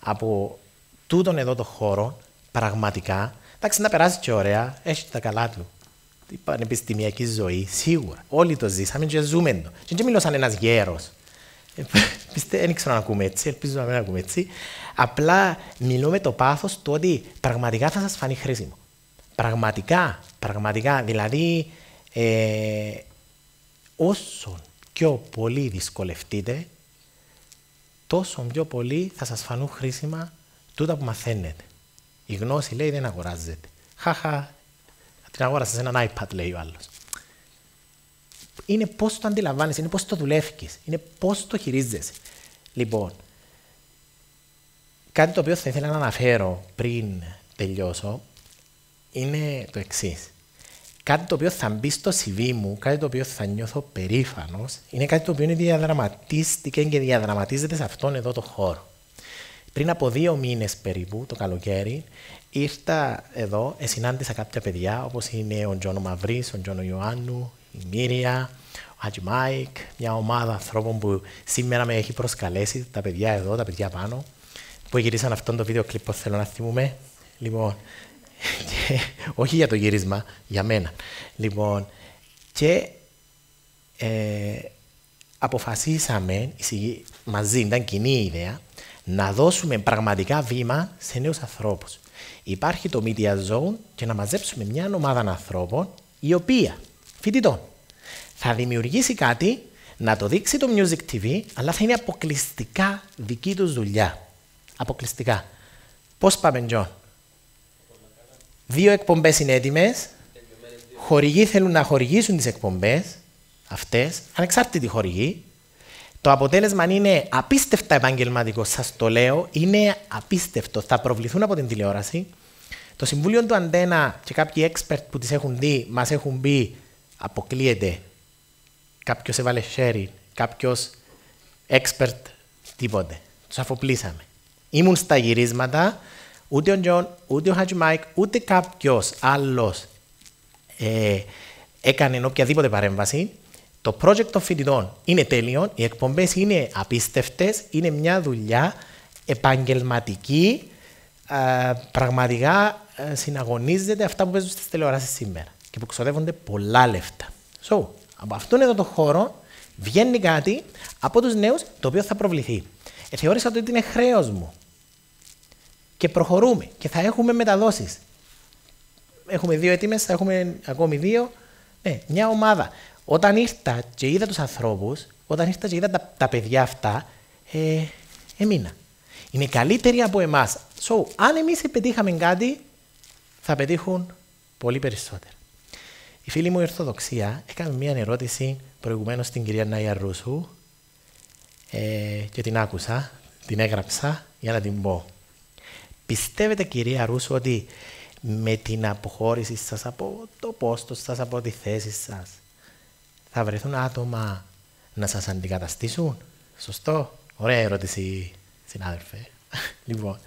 από τούτον εδώ το χώρο, πραγματικά. Εντάξει, να περάσει και ωραία, έχει τα καλά του. Η πανεπιστημιακή ζωή, σίγουρα. Όλοι το ζήσαμε και ζούμε το. Και δεν μιλώ σαν ένας γέρος. Δεν ξέρω να ακούμε έτσι, ελπίζω να μην ακούμε έτσι. Απλά μιλώ με το πάθος του ότι πραγματικά θα σας φανεί χρήσιμο. Πραγματικά, πραγματικά. Δηλαδή, ε, όσο πιο πολύ δυσκολευτείτε, τόσο πιο πολύ θα σας φανούν χρήσιμα τούτα που μαθαίνετε. Η γνώση λέει δεν αγοράζεται. Χαχα, την αγόρασες σε έναν iPad λέει ο άλλος. Είναι πώς το αντιλαμβάνεσαι, είναι πώς το δουλεύεις, είναι πώς το χειρίζεσαι. Λοιπόν, κάτι το οποίο θα ήθελα να αναφέρω πριν τελειώσω είναι το εξής κάτι το οποίο θα μπει στο CV μου, κάτι το οποίο θα νιώθω περήφανος, είναι κάτι το οποίο είναι διαδραματίστηκε και διαδραματίζεται σε αυτόν εδώ το χώρο. Πριν από δύο μήνες περίπου, το καλοκαίρι, ήρθα εδώ, συνάντησα κάποια παιδιά, όπως είναι ο Τζον ο Μαυρή, ο Τζον ο Ιωάννου, η Μύρια, ο Χατζη Μάικ, μια ομάδα ανθρώπων που σήμερα με έχει προσκαλέσει, τα παιδιά εδώ, τα παιδιά πάνω, που γυρίσαν αυτό το βίντεο κλιπ, θέλω να θυμούμε. Λοιπόν, και, όχι για το γύρισμα, για μένα. Λοιπόν, και ε, αποφασίσαμε μαζί, ήταν κοινή ιδέα, να δώσουμε πραγματικά βήμα σε νέους ανθρώπους. Υπάρχει το Media Zone και να μαζέψουμε μια ομάδα ανθρώπων η οποία, φοιτητών, θα δημιουργήσει κάτι να το δείξει το Music TV, αλλά θα είναι αποκλειστικά δική τους δουλειά. Αποκλειστικά. Πώς πάμε, Τζον; Δύο εκπομπές είναι έτοιμες. Χορηγοί θέλουν να χορηγήσουν τις εκπομπές αυτές, ανεξάρτητη χορηγή. Το αποτέλεσμα είναι απίστευτα επαγγελματικό, σας το λέω. Είναι απίστευτο. Θα προβληθούν από την τηλεόραση. Το Συμβούλιο του Αντένα και κάποιοι expert που τις έχουν δει μας έχουν πει αποκλείεται. Κάποιος έβαλε sharing, κάποιος expert τίποτε. Τους αφοπλίσαμε. Ήμουν στα γυρίσματα, ούτε ο Τζον, ούτε ο Χατζη Μάικ, ούτε κάποιος άλλος ε, έκανε οποιαδήποτε παρέμβαση. Το project των φοιτητών είναι τέλειο, οι εκπομπές είναι απίστευτες, είναι μια δουλειά επαγγελματική. Ε, πραγματικά ε, συναγωνίζεται αυτά που παίζουν στις τηλεοράσεις σήμερα και που ξοδεύονται πολλά λεφτά. So, από αυτόν εδώ το χώρο βγαίνει κάτι από τους νέους το οποίο θα προβληθεί. Ε, θεώρησα ότι είναι χρέος μου και προχωρούμε και θα έχουμε μεταδόσεις. Έχουμε δύο έτοιμες, θα έχουμε ακόμη δύο. Ναι, μια ομάδα. Όταν ήρθα και είδα τους ανθρώπους, όταν ήρθα και είδα τα, τα παιδιά αυτά, ε, έμεινα. Είναι καλύτεροι από εμάς. So, αν εμείς πετύχαμε κάτι, θα πετύχουν πολύ περισσότερο. Η φίλη μου η Ορθοδοξία έκανε μια ερώτηση προηγουμένως στην κυρία Νάια Ρούσου ε, και την άκουσα, την έγραψα για να την πω. Πιστεύετε κυρία Ρούσο ότι με την αποχώρηση σας από το πόστος σας, από τη θέση σας, θα βρεθούν άτομα να σας αντικαταστήσουν; Σωστό. Ωραία ερώτηση, συνάδελφε. λοιπόν.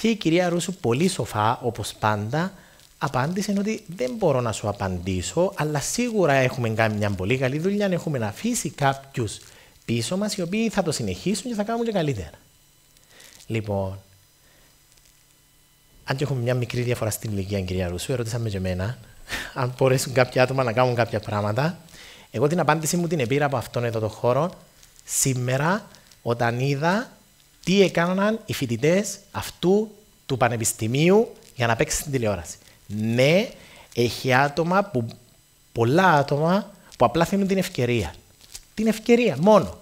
Και η κυρία Ρούσου πολύ σοφά, όπως πάντα, απάντησε ότι δεν μπορώ να σου απαντήσω, αλλά σίγουρα έχουμε κάνει μια πολύ καλή δουλειά, έχουμε αφήσει κάποιους πίσω μας, οι οποίοι θα το συνεχίσουν και θα κάνουν και καλύτερα. Λοιπόν, αν και έχουμε μια μικρή διαφορά στην ηλικία, κυρία Ρούσου, ερώτησαμε και εμένα, αν μπορέσουν κάποια άτομα να κάνουν κάποια πράγματα. Εγώ την απάντηση μου την πήρα από αυτόν εδώ το χώρο σήμερα, όταν είδα τι έκαναν οι φοιτητές αυτού του πανεπιστημίου για να παίξει στην τηλεόραση. Ναι, έχει άτομα που, πολλά άτομα που απλά θέλουν την ευκαιρία. Την ευκαιρία μόνο.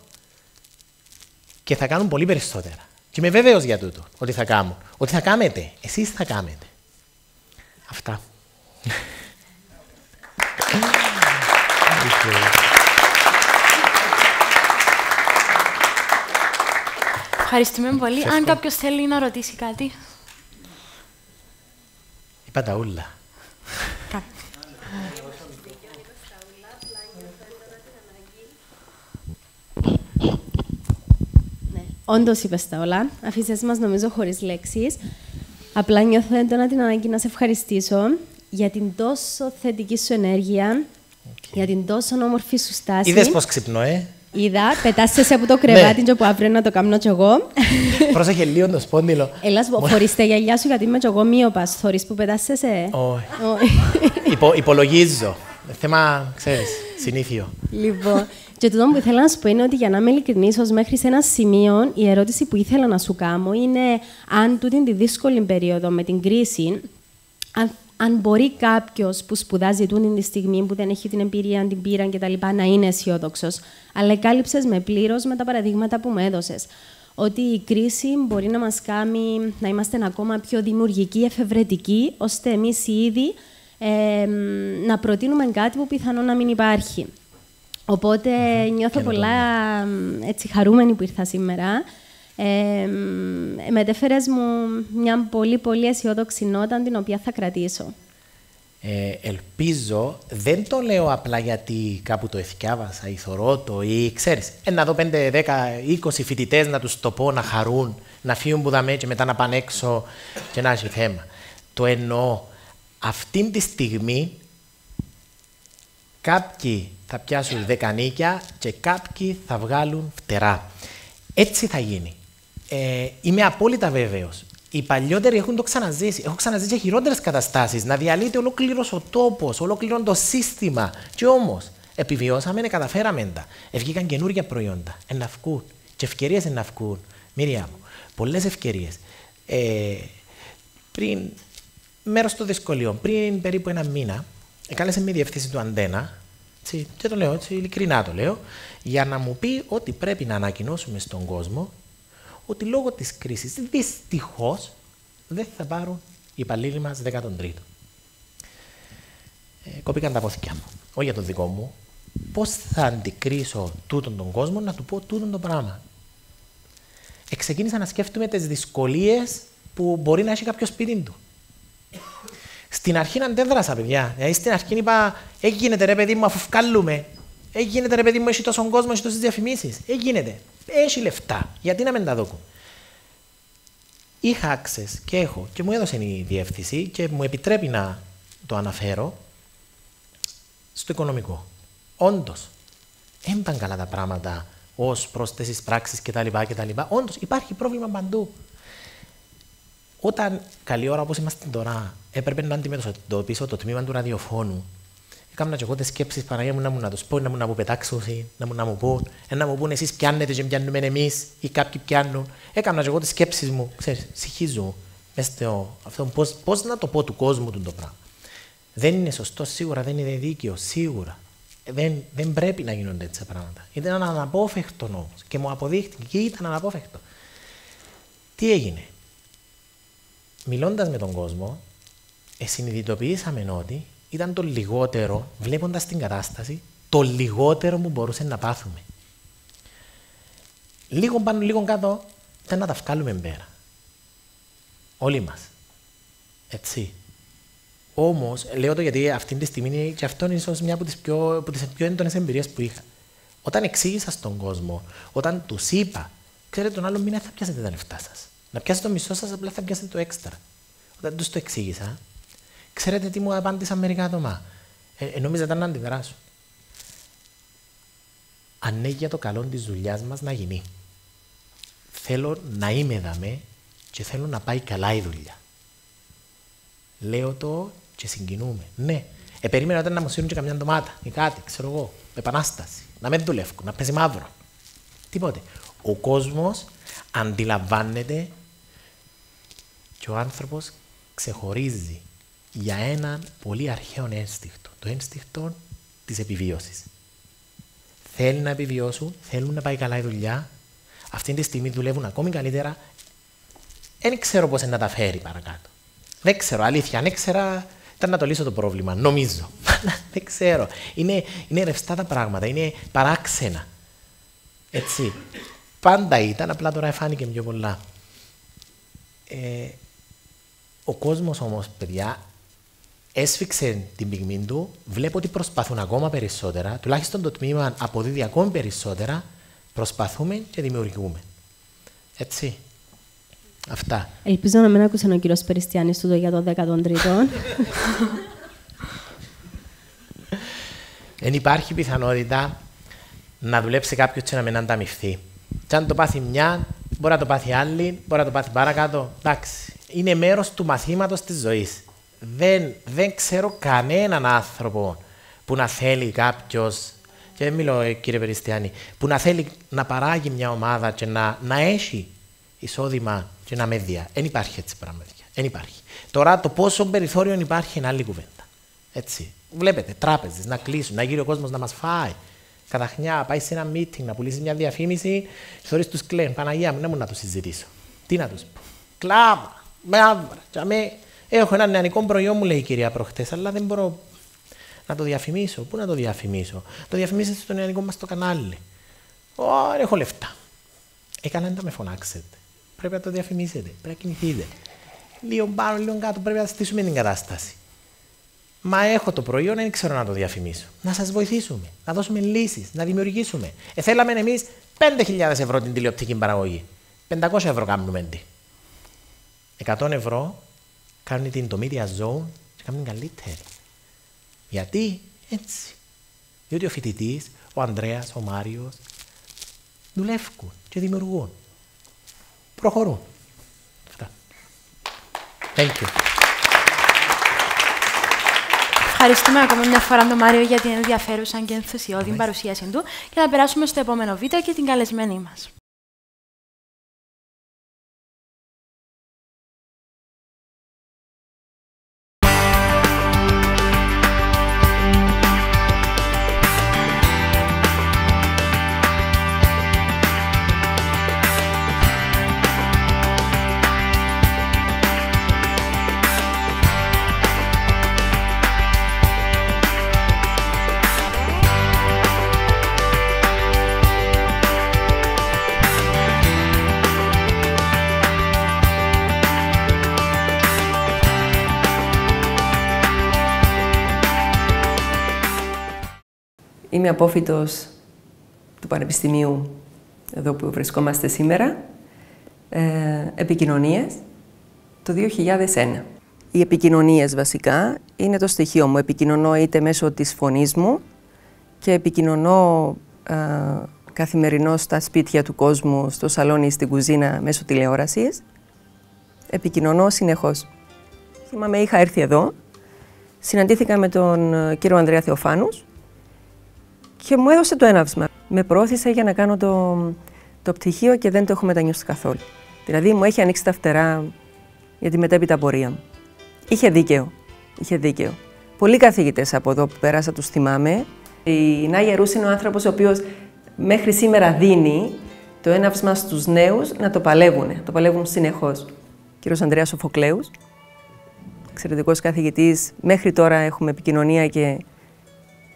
Και θα κάνουν πολύ περισσότερα. Και είμαι βέβαιος για τούτο ότι θα κάνουν. Ότι θα κάνετε. Εσείς θα κάνετε. Αυτά. Ευχαριστούμε πολύ. Αν κάποιος θέλει να ρωτήσει κάτι. Είπα τα ούλα. Όντως είπες τα όλα. Αφήσες μας, νομίζω, χωρίς λέξεις. Απλά νιώθω έντονα την ανάγκη να σε ευχαριστήσω για την τόσο θετική σου ενέργεια, για την τόσο όμορφη σου στάση. Είδες πώς ξυπνώ, ε; Είδα, πετάσαι από το κρεβάτι ναι. που αύριο να το κάνω κι εγώ. Πρόσεχε λίγο το σπόνδυλο. Έλα, χωρίς τα γυαλιά σου, γιατί είμαι κι εγώ μείωπα. Θωρείς που πετάσαι. Όχι. Υπολογίζω. Θέμα, ξέρεις, συνήθιο. Λοιπόν, και το που ήθελα να σου πω είναι ότι για να είμαι ειλικρινής, ως μέχρι σε ένα σημείο, η ερώτηση που ήθελα να σου κάνω είναι αν τούτη τη δύσκολη περίοδο με την κρίση, αν, αν μπορεί κάποιος που σπουδάζει τούτη τη στιγμή, που δεν έχει την εμπειρία, την πείρα κτλ., να είναι αισιόδοξος. Αλλά κάλυψε με πλήρως με τα παραδείγματα που μου έδωσες. Ότι η κρίση μπορεί να μας κάνει να είμαστε ακόμα πιο δημιουργικοί, εφευρετικοί, ώστε εμείς ήδη ε, να προτείνουμε κάτι που πιθανόν να μην υπάρχει. Οπότε νιώθω πολλά έτσι, χαρούμενη που ήρθα σήμερα. Ε, μετέφερες μου μια πολύ πολύ αισιόδοξη νότα την οποία θα κρατήσω. Ε, ελπίζω, δεν το λέω απλά γιατί κάπου το εθιάβασα ή θωρώ το ή ξέρεις, ε, να δω 5, 10, 20 φοιτητές να τους το πω να χαρούν, να φύγουν που δαμέ και μετά να πάνε έξω και να έχει θέμα. Το εννοώ. Αυτή τη στιγμή κάποιοι θα πιάσουν δεκανίκια και κάποιοι θα βγάλουν φτερά. Έτσι θα γίνει. Ε, είμαι απόλυτα βέβαιος. Οι παλιότεροι έχουν το ξαναζήσει. Έχω ξαναζήσει και χειρότερες καταστάσεις. Να διαλύεται ολόκληρος ο τόπος, ολόκληρο το σύστημα. Και όμως, επιβιώσαμε, και καταφέραμε τα. Ευγήκαν καινούργια προϊόντα. Εναυκούν. Και ευκαιρίες εναυκούν. Μύρια μου, πολλές ευκαιρίες. Ε, πριν, μέρος των δυσκολιών, πριν περίπου ένα μήνα, κάλεσε μια διευθύνση του Αντένα έτσι, και το λέω έτσι, ειλικρινά το λέω, για να μου πει ότι πρέπει να ανακοινώσουμε στον κόσμο ότι λόγω της κρίσης δυστυχώς δεν θα πάρουν οι υπαλλήλοι μας 13ο. Ε, κόπηκαν τα πόθηκια μου, όχι για το δικό μου. Πώς θα αντικρίσω τούτον τον κόσμο να του πω τούτον το πράγμα. Εξεκίνησα να σκέφτομαι τις δυσκολίες που μπορεί να έχει κάποιος σπίτι του. Στην αρχή αντέδρασα, παιδιά. Δηλαδή στην αρχή είπα, έγινε ρε παιδί μου, αφού βγάλουμε. Έγινε ρε παιδί μου, έχει τόσο κόσμο, έχει τόσες διαφημίσεις. Έγινε. Έχει λεφτά. Γιατί να μην τα δω; Είχα access και έχω και μου έδωσε η διεύθυνση και μου επιτρέπει να το αναφέρω στο οικονομικό. Όντως, δεν ήταν καλά τα πράγματα ως πρόσθεσης πράξης κτλ. Όντως, υπάρχει πρόβλημα παντού. Όταν καλή ώρα όπως είμαστε τώρα έπρεπε να αντιμετωπίσω το τμήμα του ραδιοφώνου. Έκανα και εγώ τις σκέψεις Παναγία μου να μου να τους πω, να μου να μου πετάξω, να μου να μου πούν, να μου πούν εσείς πιάνετε και πιάνουμε εμείς ή κάποιοι πιάνουν. Έκανα και εγώ τις σκέψεις μου, ξέρεις, συγχύζω αυτό, πώς, πώς να το πω του κόσμου του το πράγμα. Δεν είναι σωστό, σίγουρα δεν είναι δίκαιο, σίγουρα. Δεν, δεν πρέπει να γίνονται έτσι πράγματα. Ήταν αναπόφευκτο όμω και μου αποδείχτηκε και ήταν αναπόφευκτο. Τι έγινε; Μιλώντας με τον κόσμο, συνειδητοποιήσαμε ότι ήταν το λιγότερο, βλέποντας την κατάσταση, το λιγότερο που μπορούσε να πάθουμε. Λίγο πάνω, λίγο κάτω, ήταν να τα βγάλουμε πέρα. Όλοι μας. Έτσι. Όμως, λέω το γιατί αυτή τη στιγμή και αυτό είναι ίσως μια από τις πιο, από τις πιο έντονες εμπειρίες που είχα. Όταν εξήγησα στον κόσμο, όταν τους είπα, ξέρετε, τον άλλο μήνα θα πιάσετε τα λεφτά σας. Να πιάσετε το μισό σας, απλά θα πιάσετε το έξτρα. Όταν τους το εξήγησα, Ξέρετε τι μου απάντησαν μερικά άτομα; Ε, ε, νόμιζα ήταν να αντιδράσω. Αν ναι, για το καλό της δουλειάς μας να γίνει. Θέλω να είμαι δαμέ και θέλω να πάει καλά η δουλειά. Λέω το και συγκινούμε. Ναι. Ε, περίμενα όταν να μου σύρουν και καμιά ντομάτα ή κάτι, ξέρω εγώ, επανάσταση. Να μην δουλεύουν, να παίζει μαύρο. Τίποτε. Ο κόσμος αντιλαμβάνεται και ο άνθρωπος ξεχωρίζει για έναν πολύ αρχαίο ένστικτο. Το ένστικτο της επιβίωσης. Θέλει να επιβιώσουν, θέλουν να πάει καλά η δουλειά. Αυτή τη στιγμή δουλεύουν ακόμη καλύτερα. Δεν ξέρω πώς να τα φέρει παρακάτω. Δεν ξέρω, αλήθεια. Αν ήξερα, ήταν να το λύσω το πρόβλημα. Νομίζω. δεν ξέρω. Είναι, είναι ρευστά τα πράγματα. Είναι παράξενα. Έτσι. Πάντα ήταν, απλά τώρα φάνηκε πιο πολλά. Ε, ο κόσμος όμως, παιδιά, έσφιξε την πυγμή του, βλέπω ότι προσπαθούν ακόμα περισσότερα, τουλάχιστον το τμήμα αποδίδει ακόμη περισσότερα, προσπαθούμε και δημιουργούμε. Έτσι. Αυτά. Ελπίζω να μην άκουσε ο κύριος Περιστιάνη του για το 13ο. Δεν υπάρχει πιθανότητα να δουλέψει κάποιος και να μην ανταμυφθεί. Και αν το πάθει μια, μπορεί να το πάθει άλλη, μπορεί να το πάθει παρακάτω. Εντάξει. Είναι μέρος του μαθήματος της ζωής δεν, δεν ξέρω κανέναν άνθρωπο που να θέλει κάποιος, και δεν μιλώ ε, κύριε Περιστιανή, που να θέλει να παράγει μια ομάδα και να, να έχει εισόδημα και να μεδία. Δεν υπάρχει έτσι πράγμα. Δεν υπάρχει. Τώρα το πόσο περιθώριο υπάρχει είναι άλλη κουβέντα. Έτσι. Βλέπετε, τράπεζες να κλείσουν, να γύρει ο κόσμος να μας φάει. Καταχνιά, πάει σε ένα meeting να πουλήσει μια διαφήμιση, θεωρεί τους κλαίν. Παναγία μου, δεν μου να το συζητήσω. Τι να τους πω. Κλάμα, με άβρα, με Έχω ένα νεανικό προϊόν, μου λέει η κυρία προχτές, αλλά δεν μπορώ να το διαφημίσω. Πού να το διαφημίσω; Το διαφημίσετε στο νεανικό μας το κανάλι. Ω, έχω λεφτά. Ε, καλά, να με φωνάξετε. Πρέπει να το διαφημίσετε. Πρέπει να κινηθείτε. Λίγο πάνω, λίγο κάτω, πρέπει να στήσουμε την κατάσταση. Μα έχω το προϊόν, δεν ξέρω να το διαφημίσω. Να σας βοηθήσουμε, να δώσουμε λύσεις, να δημιουργήσουμε. Ε, θέλαμε εμείς 5.000 ευρώ την τηλεοπτική παραγωγή. 500 ευρώ κάνουμε. 100 ευρώ κάνουν την το media zone και κάνουν καλύτερη. Γιατί; Έτσι. Διότι ο φοιτητής, ο Ανδρέας, ο Μάριος, δουλεύουν και δημιουργούν. Προχωρούν. Αυτά. Thank you. Ευχαριστούμε ακόμα μια φορά τον Μάριο για την ενδιαφέρουσα και ενθουσιώδη παρουσίαση του και θα περάσουμε στο επόμενο βίντεο και την καλεσμένη μας. Είμαι απόφυτος του Πανεπιστημίου εδώ που βρισκόμαστε σήμερα, ε, επικοινωνίες, το 2001. Οι επικοινωνίες βασικά είναι το στοιχείο μου. Επικοινωνώ είτε μέσω της φωνής μου και επικοινωνώ ε, καθημερινώς στα σπίτια του κόσμου, στο σαλόνι, στην κουζίνα, μέσω τηλεόρασης. Επικοινωνώ συνεχώς. Θυμάμαι, είχα έρθει εδώ, συναντήθηκα με τον ε, κύριο Ανδρέα Θεοφάνους, και μου έδωσε το έναυσμα. Με πρόθεσε για να κάνω το, το πτυχίο και δεν το έχω μετανιώσει καθόλου. Δηλαδή μου έχει ανοίξει τα φτερά για τη μετέπειτα πορεία μου. Είχε δίκαιο. Είχε δίκαιο. Πολλοί καθηγητές από εδώ που πέρασα τους θυμάμαι. Η Νάγια Ρούς είναι ο άνθρωπος ο οποίος μέχρι σήμερα δίνει το έναυσμα στους νέους να το παλεύουν. Το παλεύουν συνεχώς. Κύριος Ανδρέας Σοφοκλέους, εξαιρετικός καθηγητής. Μέχρι τώρα έχουμε επικοινωνία και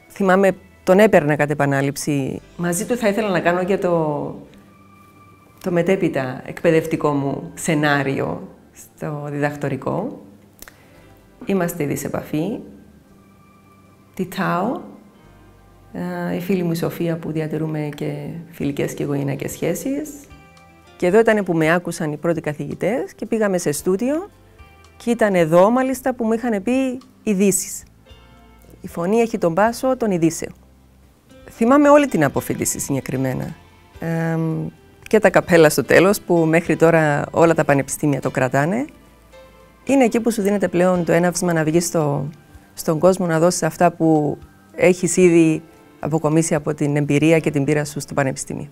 θυμάμαι τον έπαιρνα κατ' επανάληψη. Μαζί του θα ήθελα να κάνω και το, το μετέπειτα εκπαιδευτικό μου σενάριο στο διδακτορικό. Είμαστε ήδη σε επαφή. Τη ΤΑΟ, η φίλη μου η Σοφία που διατηρούμε και φιλικές και οικογενειακές σχέσεις. Και εδώ ήταν που με άκουσαν οι πρώτοι καθηγητές και πήγαμε σε στούντιο και ήταν εδώ μάλιστα που μου είχαν πει ειδήσεις. Η φωνή έχει τον πάσο των ειδήσεων. Θυμάμαι όλη την αποφύτιση συγκεκριμένα. Ε, και τα καπέλα στο τέλος, που μέχρι τώρα όλα τα πανεπιστήμια το κρατάνε, είναι εκεί που σου δίνεται πλέον το έναυσμα να βγεις στο, στον κόσμο, να δώσεις αυτά που έχεις ήδη αποκομίσει από την εμπειρία και την πείρα σου στο πανεπιστήμιο.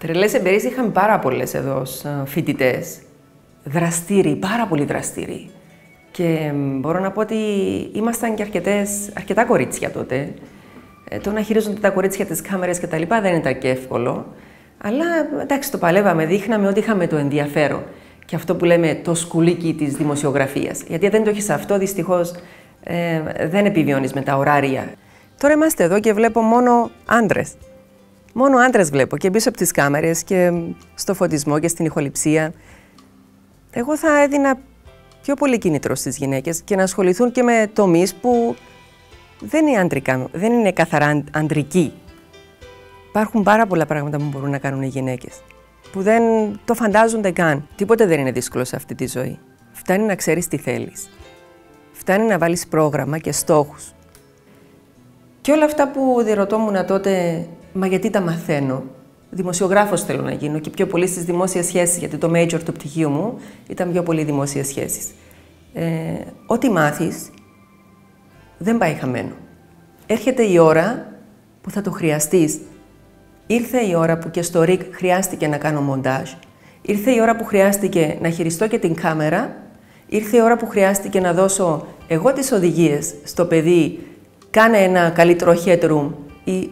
Τρελές εμπειρίες είχαμε πάρα πολλές εδώ φοιτητές. Δραστήριοι, πάρα πολύ δραστήριοι. Και μπορώ να πω ότι ήμασταν και αρκετές, αρκετά κορίτσια τότε. Ε, το να χειρίζονται τα κορίτσια τις κάμερες και τα λοιπά δεν ήταν και εύκολο. Αλλά εντάξει, το παλεύαμε, δείχναμε ότι είχαμε το ενδιαφέρον. Και αυτό που λέμε το σκουλίκι της δημοσιογραφίας. Γιατί δεν το έχεις αυτό, δυστυχώς ε, δεν επιβιώνεις με τα ωράρια. Τώρα είμαστε εδώ και βλέπω μόνο άντρες. Μόνο άντρες βλέπω και πίσω από τις κάμερες και στο φωτισμό και στην ηχοληψία. Εγώ θα έδινα πιο πολύ κίνητρο στις γυναίκες και να ασχοληθούν και με τομείς που δεν είναι, αντρικά, δεν είναι καθαρά αντρικοί. Υπάρχουν πάρα πολλά πράγματα που μπορούν να κάνουν οι γυναίκες. Που δεν το φαντάζονται καν. Τίποτε δεν είναι δύσκολο σε αυτή τη ζωή. Φτάνει να ξέρεις τι θέλεις. Φτάνει να βάλεις πρόγραμμα και στόχους. Και όλα αυτά που διερωτώμουν τότε, μα γιατί τα μαθαίνω; Δημοσιογράφος θέλω να γίνω και πιο πολύ στις δημόσιες σχέσεις, γιατί το major του πτυχίου μου ήταν πιο πολύ δημόσιες σχέσεις. Ε, ό,τι μάθεις δεν πάει χαμένο. Έρχεται η ώρα που θα το χρειαστείς. Ήρθε η ώρα που και στο RIC χρειάστηκε να κάνω μοντάζ. Ήρθε η ώρα που χρειάστηκε να χειριστώ και την κάμερα. Ήρθε η ώρα που χρειάστηκε να δώσω εγώ τις οδηγίες στο παιδί κάνε ένα καλύτερο headroom ή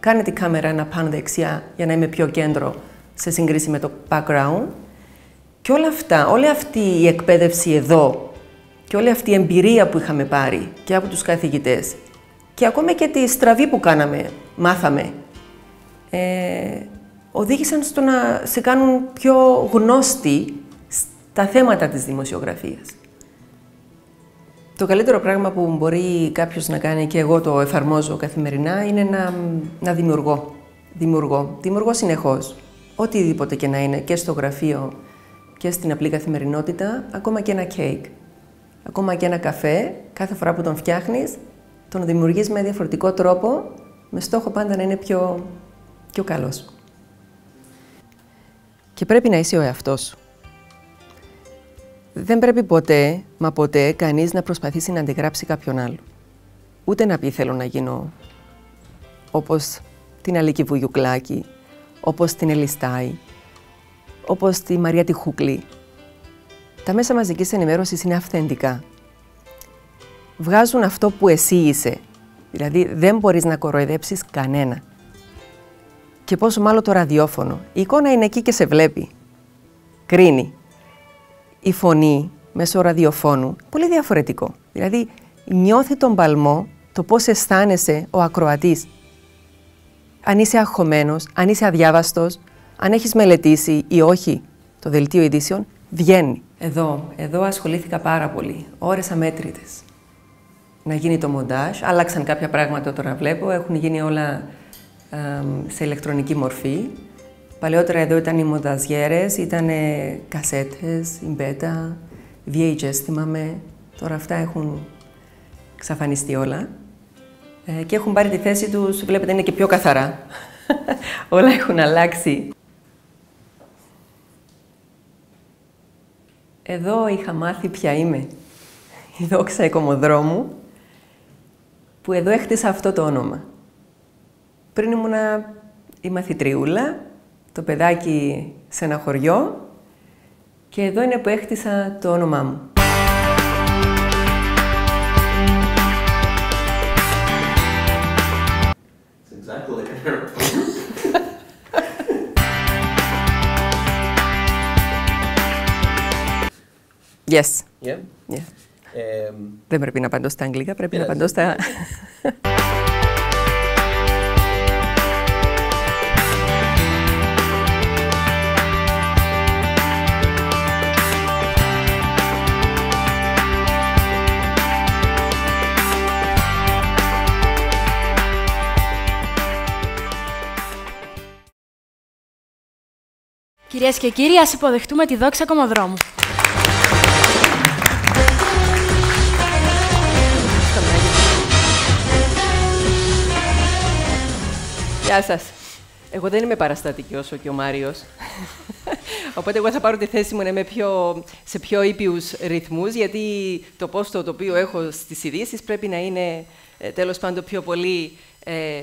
κάνε την κάμερα ένα πάνω δεξιά για να είμαι πιο κέντρο σε σύγκριση με το background. Και όλα αυτά, όλη αυτή η εκπαίδευση εδώ και όλη αυτή η εμπειρία που είχαμε πάρει και από τους καθηγητές και ακόμα και τη στραβή που κάναμε, μάθαμε, ε, οδήγησαν στο να σε κάνουν πιο γνώστη στα θέματα της δημοσιογραφίας. Το καλύτερο πράγμα που μπορεί κάποιος να κάνει και εγώ το εφαρμόζω καθημερινά είναι να, να δημιουργώ. Δημιουργώ. Δημιουργώ συνεχώς. Οτιδήποτε και να είναι και στο γραφείο και στην απλή καθημερινότητα, ακόμα και ένα κέικ. Ακόμα και ένα καφέ, κάθε φορά που τον φτιάχνεις, τον δημιουργείς με διαφορετικό τρόπο, με στόχο πάντα να είναι πιο, πιο καλός. Και πρέπει να είσαι ο εαυτός σου. Δεν πρέπει ποτέ, μα ποτέ, κανείς να προσπαθήσει να αντιγράψει κάποιον άλλο. Ούτε να πει θέλω να γίνω όπως την Αλίκη Βουγιουκλάκη, όπως την Ελιστάη, όπως τη Μαρία Τιχούκλη. Τα μέσα μαζικής ενημέρωσης είναι αυθεντικά. Βγάζουν αυτό που εσύ είσαι. Δηλαδή δεν μπορείς να κοροϊδέψεις κανένα. Και πόσο μάλλον το ραδιόφωνο. Η εικόνα είναι εκεί και σε βλέπει. Κρίνει η φωνή μέσω ραδιοφώνου πολύ διαφορετικό. Δηλαδή νιώθει τον παλμό το πώς αισθάνεσαι ο ακροατής. Αν είσαι αγχωμένος, αν είσαι αδιάβαστος, αν έχεις μελετήσει ή όχι το δελτίο ειδήσεων, βγαίνει. Εδώ, εδώ ασχολήθηκα πάρα πολύ, ώρες αμέτρητες. Να γίνει το μοντάζ, άλλαξαν κάποια πράγματα τώρα βλέπω, έχουν γίνει όλα σε ηλεκτρονική μορφή. Παλαιότερα εδώ ήταν οι μονταζιέρες, ήταν κασέτες, η μπέτα, VHS θυμάμαι. Τώρα αυτά έχουν εξαφανιστεί όλα. Ε, και έχουν πάρει τη θέση τους, βλέπετε είναι και πιο καθαρά. όλα έχουν αλλάξει. Εδώ είχα μάθει ποια είμαι. Η δόξα οικομοδρόμου, που εδώ έχτισα αυτό το όνομα. Πριν ήμουνα η μαθητριούλα, το παιδάκι σε ένα χωριό και εδώ είναι που έχτισα το όνομά μου. Yes. Yeah. yeah. Um, Δεν πρέπει να απαντώ στα αγγλικά, πρέπει yeah, να απαντώ στα... Κυρίες και κύριοι, ας υποδεχτούμε τη δόξα κομμοδρόμου. Γεια σας. Εγώ δεν είμαι παραστατική όσο και ο Μάριος. Οπότε εγώ θα πάρω τη θέση μου να είμαι πιο, σε πιο ήπιους ρυθμούς, γιατί το πόστο το οποίο έχω στις ειδήσεις πρέπει να είναι ε, τέλος πάντων πιο πολύ ε,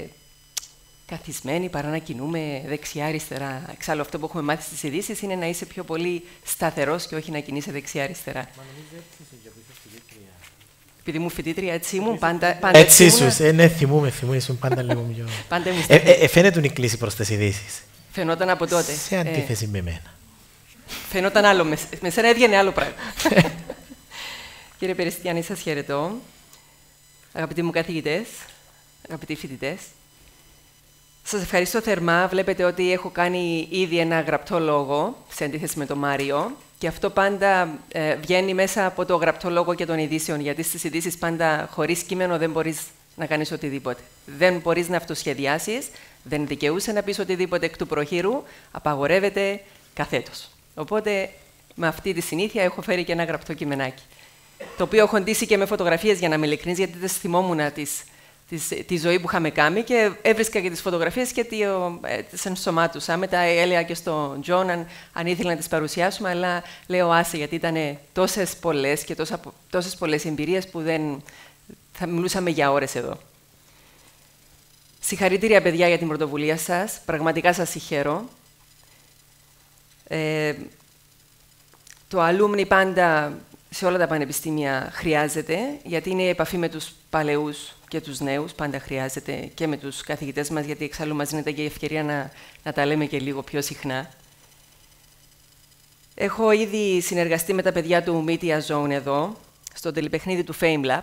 καθισμένη παρά να κινούμε δεξιά-αριστερά. Εξάλλου αυτό που έχουμε μάθει στις ειδήσεις είναι να είσαι πιο πολύ σταθερός και όχι να κινείσαι δεξιά-αριστερά. Επειδή μου φοιτήτρια έτσι ήμουν, πάντα, πάντα Έτσι ήσουν, ε, ναι, θυμούμαι, θυμούμαι, ήσουν πάντα λίγο πιο... Πάντα ήμουν ε, ε, ε, φαίνεται η κλίση προς τις ειδήσεις. Φαινόταν από τότε. Σε αντίθεση ε, με μένα. Φαινόταν άλλο, με, με σένα έβγαινε άλλο πράγμα. Κύριε Περιστιανή, σας χαιρετώ. Αγαπητοί μου καθηγητές, αγαπητοί φοιτητές, σας ευχαριστώ θερμά. Βλέπετε ότι έχω κάνει ήδη ένα γραπτό λόγο, σε αντίθεση με τον Μάριο. Και αυτό πάντα ε, βγαίνει μέσα από το γραπτό λόγο και των ειδήσεων, γιατί στις ειδήσεις πάντα χωρίς κείμενο δεν μπορείς να κάνεις οτιδήποτε. Δεν μπορείς να αυτοσχεδιάσεις, δεν δικαιούσε να πεις οτιδήποτε εκ του προχείρου, απαγορεύεται καθέτος. Οπότε με αυτή τη συνήθεια έχω φέρει και ένα γραπτό κειμενάκι. Το οποίο έχω ντύσει και με φωτογραφίες για να είμαι ειλικρινής, γιατί δεν θυμόμουν τις της ζωή που είχαμε κάνει και έβρισκα και τις φωτογραφίες και τι, ε, τις ενσωμάτουσα. Μετά έλεγα και στον Τζον αν, αν ήθελα να τις παρουσιάσουμε, αλλά λέω άσε γιατί ήταν τόσες πολλές και τόσα, τόσες πολλές εμπειρίες που δεν θα μιλούσαμε για ώρες εδώ. Συγχαρητήρια, παιδιά, για την πρωτοβουλία σας. Πραγματικά σας συγχαίρω. Ε, το alumni πάντα σε όλα τα πανεπιστήμια χρειάζεται, γιατί είναι η επαφή με τους παλαιούς και τους νέους, πάντα χρειάζεται και με τους καθηγητές μας, γιατί εξάλλου μας δίνεται και η ευκαιρία να, να τα λέμε και λίγο πιο συχνά. Έχω ήδη συνεργαστεί με τα παιδιά του Media Zone εδώ, στο τελειπαιχνίδι του FameLab.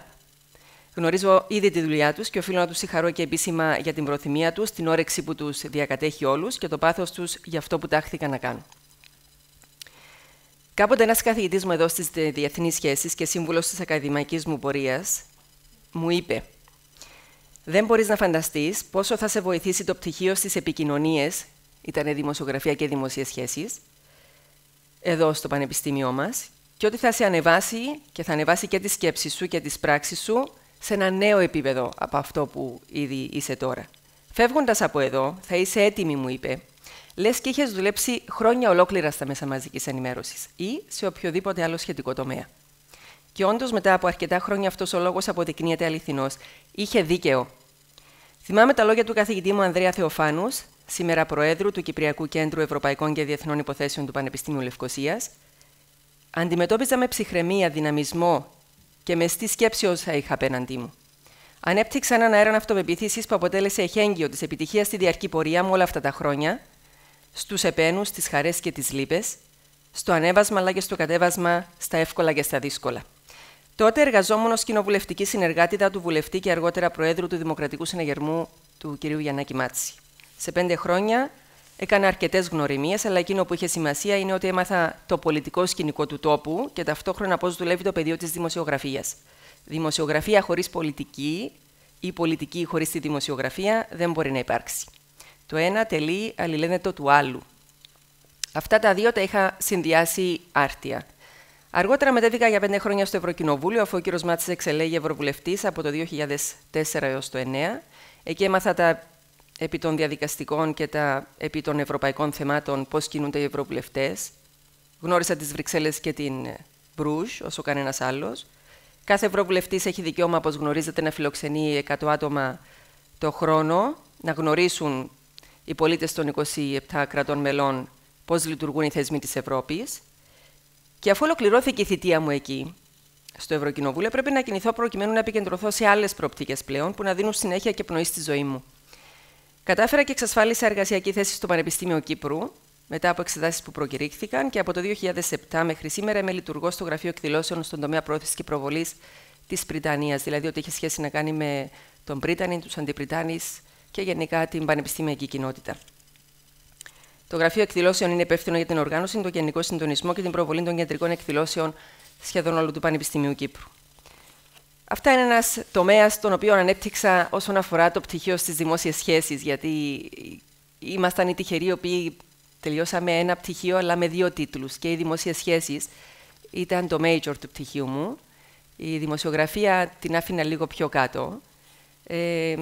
Γνωρίζω ήδη τη δουλειά τους και οφείλω να τους συγχαρώ και επίσημα για την προθυμία τους, την όρεξη που τους διακατέχει όλους και το πάθος τους για αυτό που τάχθηκαν να κάνουν. Κάποτε ένας καθηγητής μου εδώ στις διεθνείς σχέσεις και σύμβουλος της ακαδημαϊκής μου πορείας μου είπε: Δεν μπορείς να φανταστείς πόσο θα σε βοηθήσει το πτυχίο στις επικοινωνίες, ήταν δημοσιογραφία και δημοσίες σχέσεις, εδώ στο Πανεπιστήμιό μας, και ότι θα σε ανεβάσει και θα ανεβάσει και τη σκέψη σου και τις πράξεις σου σε ένα νέο επίπεδο από αυτό που ήδη είσαι τώρα. Φεύγοντας από εδώ, θα είσαι έτοιμη, μου είπε, λες και είχες δουλέψει χρόνια ολόκληρα στα μέσα μαζικής ενημέρωσης ή σε οποιοδήποτε άλλο σχετικό τομέα. Και όντως, μετά από αρκετά χρόνια, αυτός ο λόγος αποδεικνύεται αληθινός. Είχε δίκαιο. Θυμάμαι τα λόγια του καθηγητή μου Ανδρέα Θεοφάνους, σήμερα Προέδρου του Κυπριακού Κέντρου Ευρωπαϊκών και Διεθνών Υποθέσεων του Πανεπιστήμιου Λευκοσίας. Αντιμετώπιζα με ψυχραιμία, δυναμισμό και με στη σκέψη όσα είχα απέναντί μου. Ανέπτυξα έναν αέρα αυτοπεποίθησης που αποτέλεσε εχέγγυο της επιτυχίας στη διαρκή πορεία μου όλα αυτά τα χρόνια στους επένους, τις χαρές και τις λύπες, στο ανέβασμα αλλά και στο κατέβασμα, στα εύκολα και στα δύσκολα. Τότε εργαζόμουν ως κοινοβουλευτική συνεργάτητα του βουλευτή και αργότερα Προέδρου του Δημοκρατικού Συναγερμού του κ. Γιαννάκη Μάτση. Σε πέντε χρόνια έκανα αρκετές γνωριμίες, αλλά εκείνο που είχε σημασία είναι ότι έμαθα το πολιτικό σκηνικό του τόπου και ταυτόχρονα πώς δουλεύει το πεδίο της δημοσιογραφίας. Δημοσιογραφία χωρίς πολιτική ή πολιτική χωρίς τη δημοσιογραφία δεν μπορεί να υπάρξει. Το ένα τελεί αλληλένετο του άλλου. Αυτά τα δύο τα είχα συνδυάσει άρτια. Αργότερα μετέβηκα για πέντε χρόνια στο Ευρωκοινοβούλιο, αφού ο κ. Μάτσης εξελέγει Ευρωβουλευτής από το 2004 έως το 2009. Εκεί έμαθα τα επί των διαδικαστικών και τα επί των ευρωπαϊκών θεμάτων πώς κινούνται οι Ευρωβουλευτές. Γνώρισα τις Βρυξέλλες και την Μπρούζ, όσο κανένας άλλος. Κάθε Ευρωβουλευτής έχει δικαίωμα, όπως γνωρίζετε, να φιλοξενεί 100 άτομα το χρόνο, να γνωρίσουν οι πολίτες των 27 κρατών μελών πώς λειτουργούν οι θεσμοί της Ευρώπης. Και αφού ολοκληρώθηκε η θητεία μου εκεί, στο Ευρωκοινοβούλιο, πρέπει να κινηθώ προκειμένου να επικεντρωθώ σε άλλες προοπτικές πλέον που να δίνουν συνέχεια και πνοή στη ζωή μου. Κατάφερα και εξασφάλισα εργασιακή θέση στο Πανεπιστήμιο Κύπρου, μετά από εξετάσεις που προκηρύχθηκαν και από το 2007 μέχρι σήμερα είμαι λειτουργός στο Γραφείο Εκδηλώσεων στον τομέα πρόθεσης και προβολής της Πριτανίας, δηλαδή ότι έχει σχέση να κάνει με τον Πρίτανη, τους Αντιπριτάνη και γενικά την πανεπιστημιακή κοινότητα. Το Γραφείο Εκδηλώσεων είναι υπεύθυνο για την οργάνωση, τον γενικό συντονισμό και την προβολή των κεντρικών εκδηλώσεων σχεδόν όλου του Πανεπιστημίου Κύπρου. Αυτά είναι ένας τομέας τον οποίο ανέπτυξα όσον αφορά το πτυχίο στις δημόσιες σχέσεις, γιατί ήμασταν οι τυχεροί οι οποίοι τελειώσαμε ένα πτυχίο, αλλά με δύο τίτλους. Και οι δημόσιες σχέσεις ήταν το major του πτυχίου μου. Η δημοσιογραφία την άφηνα λίγο πιο κάτω. Ε,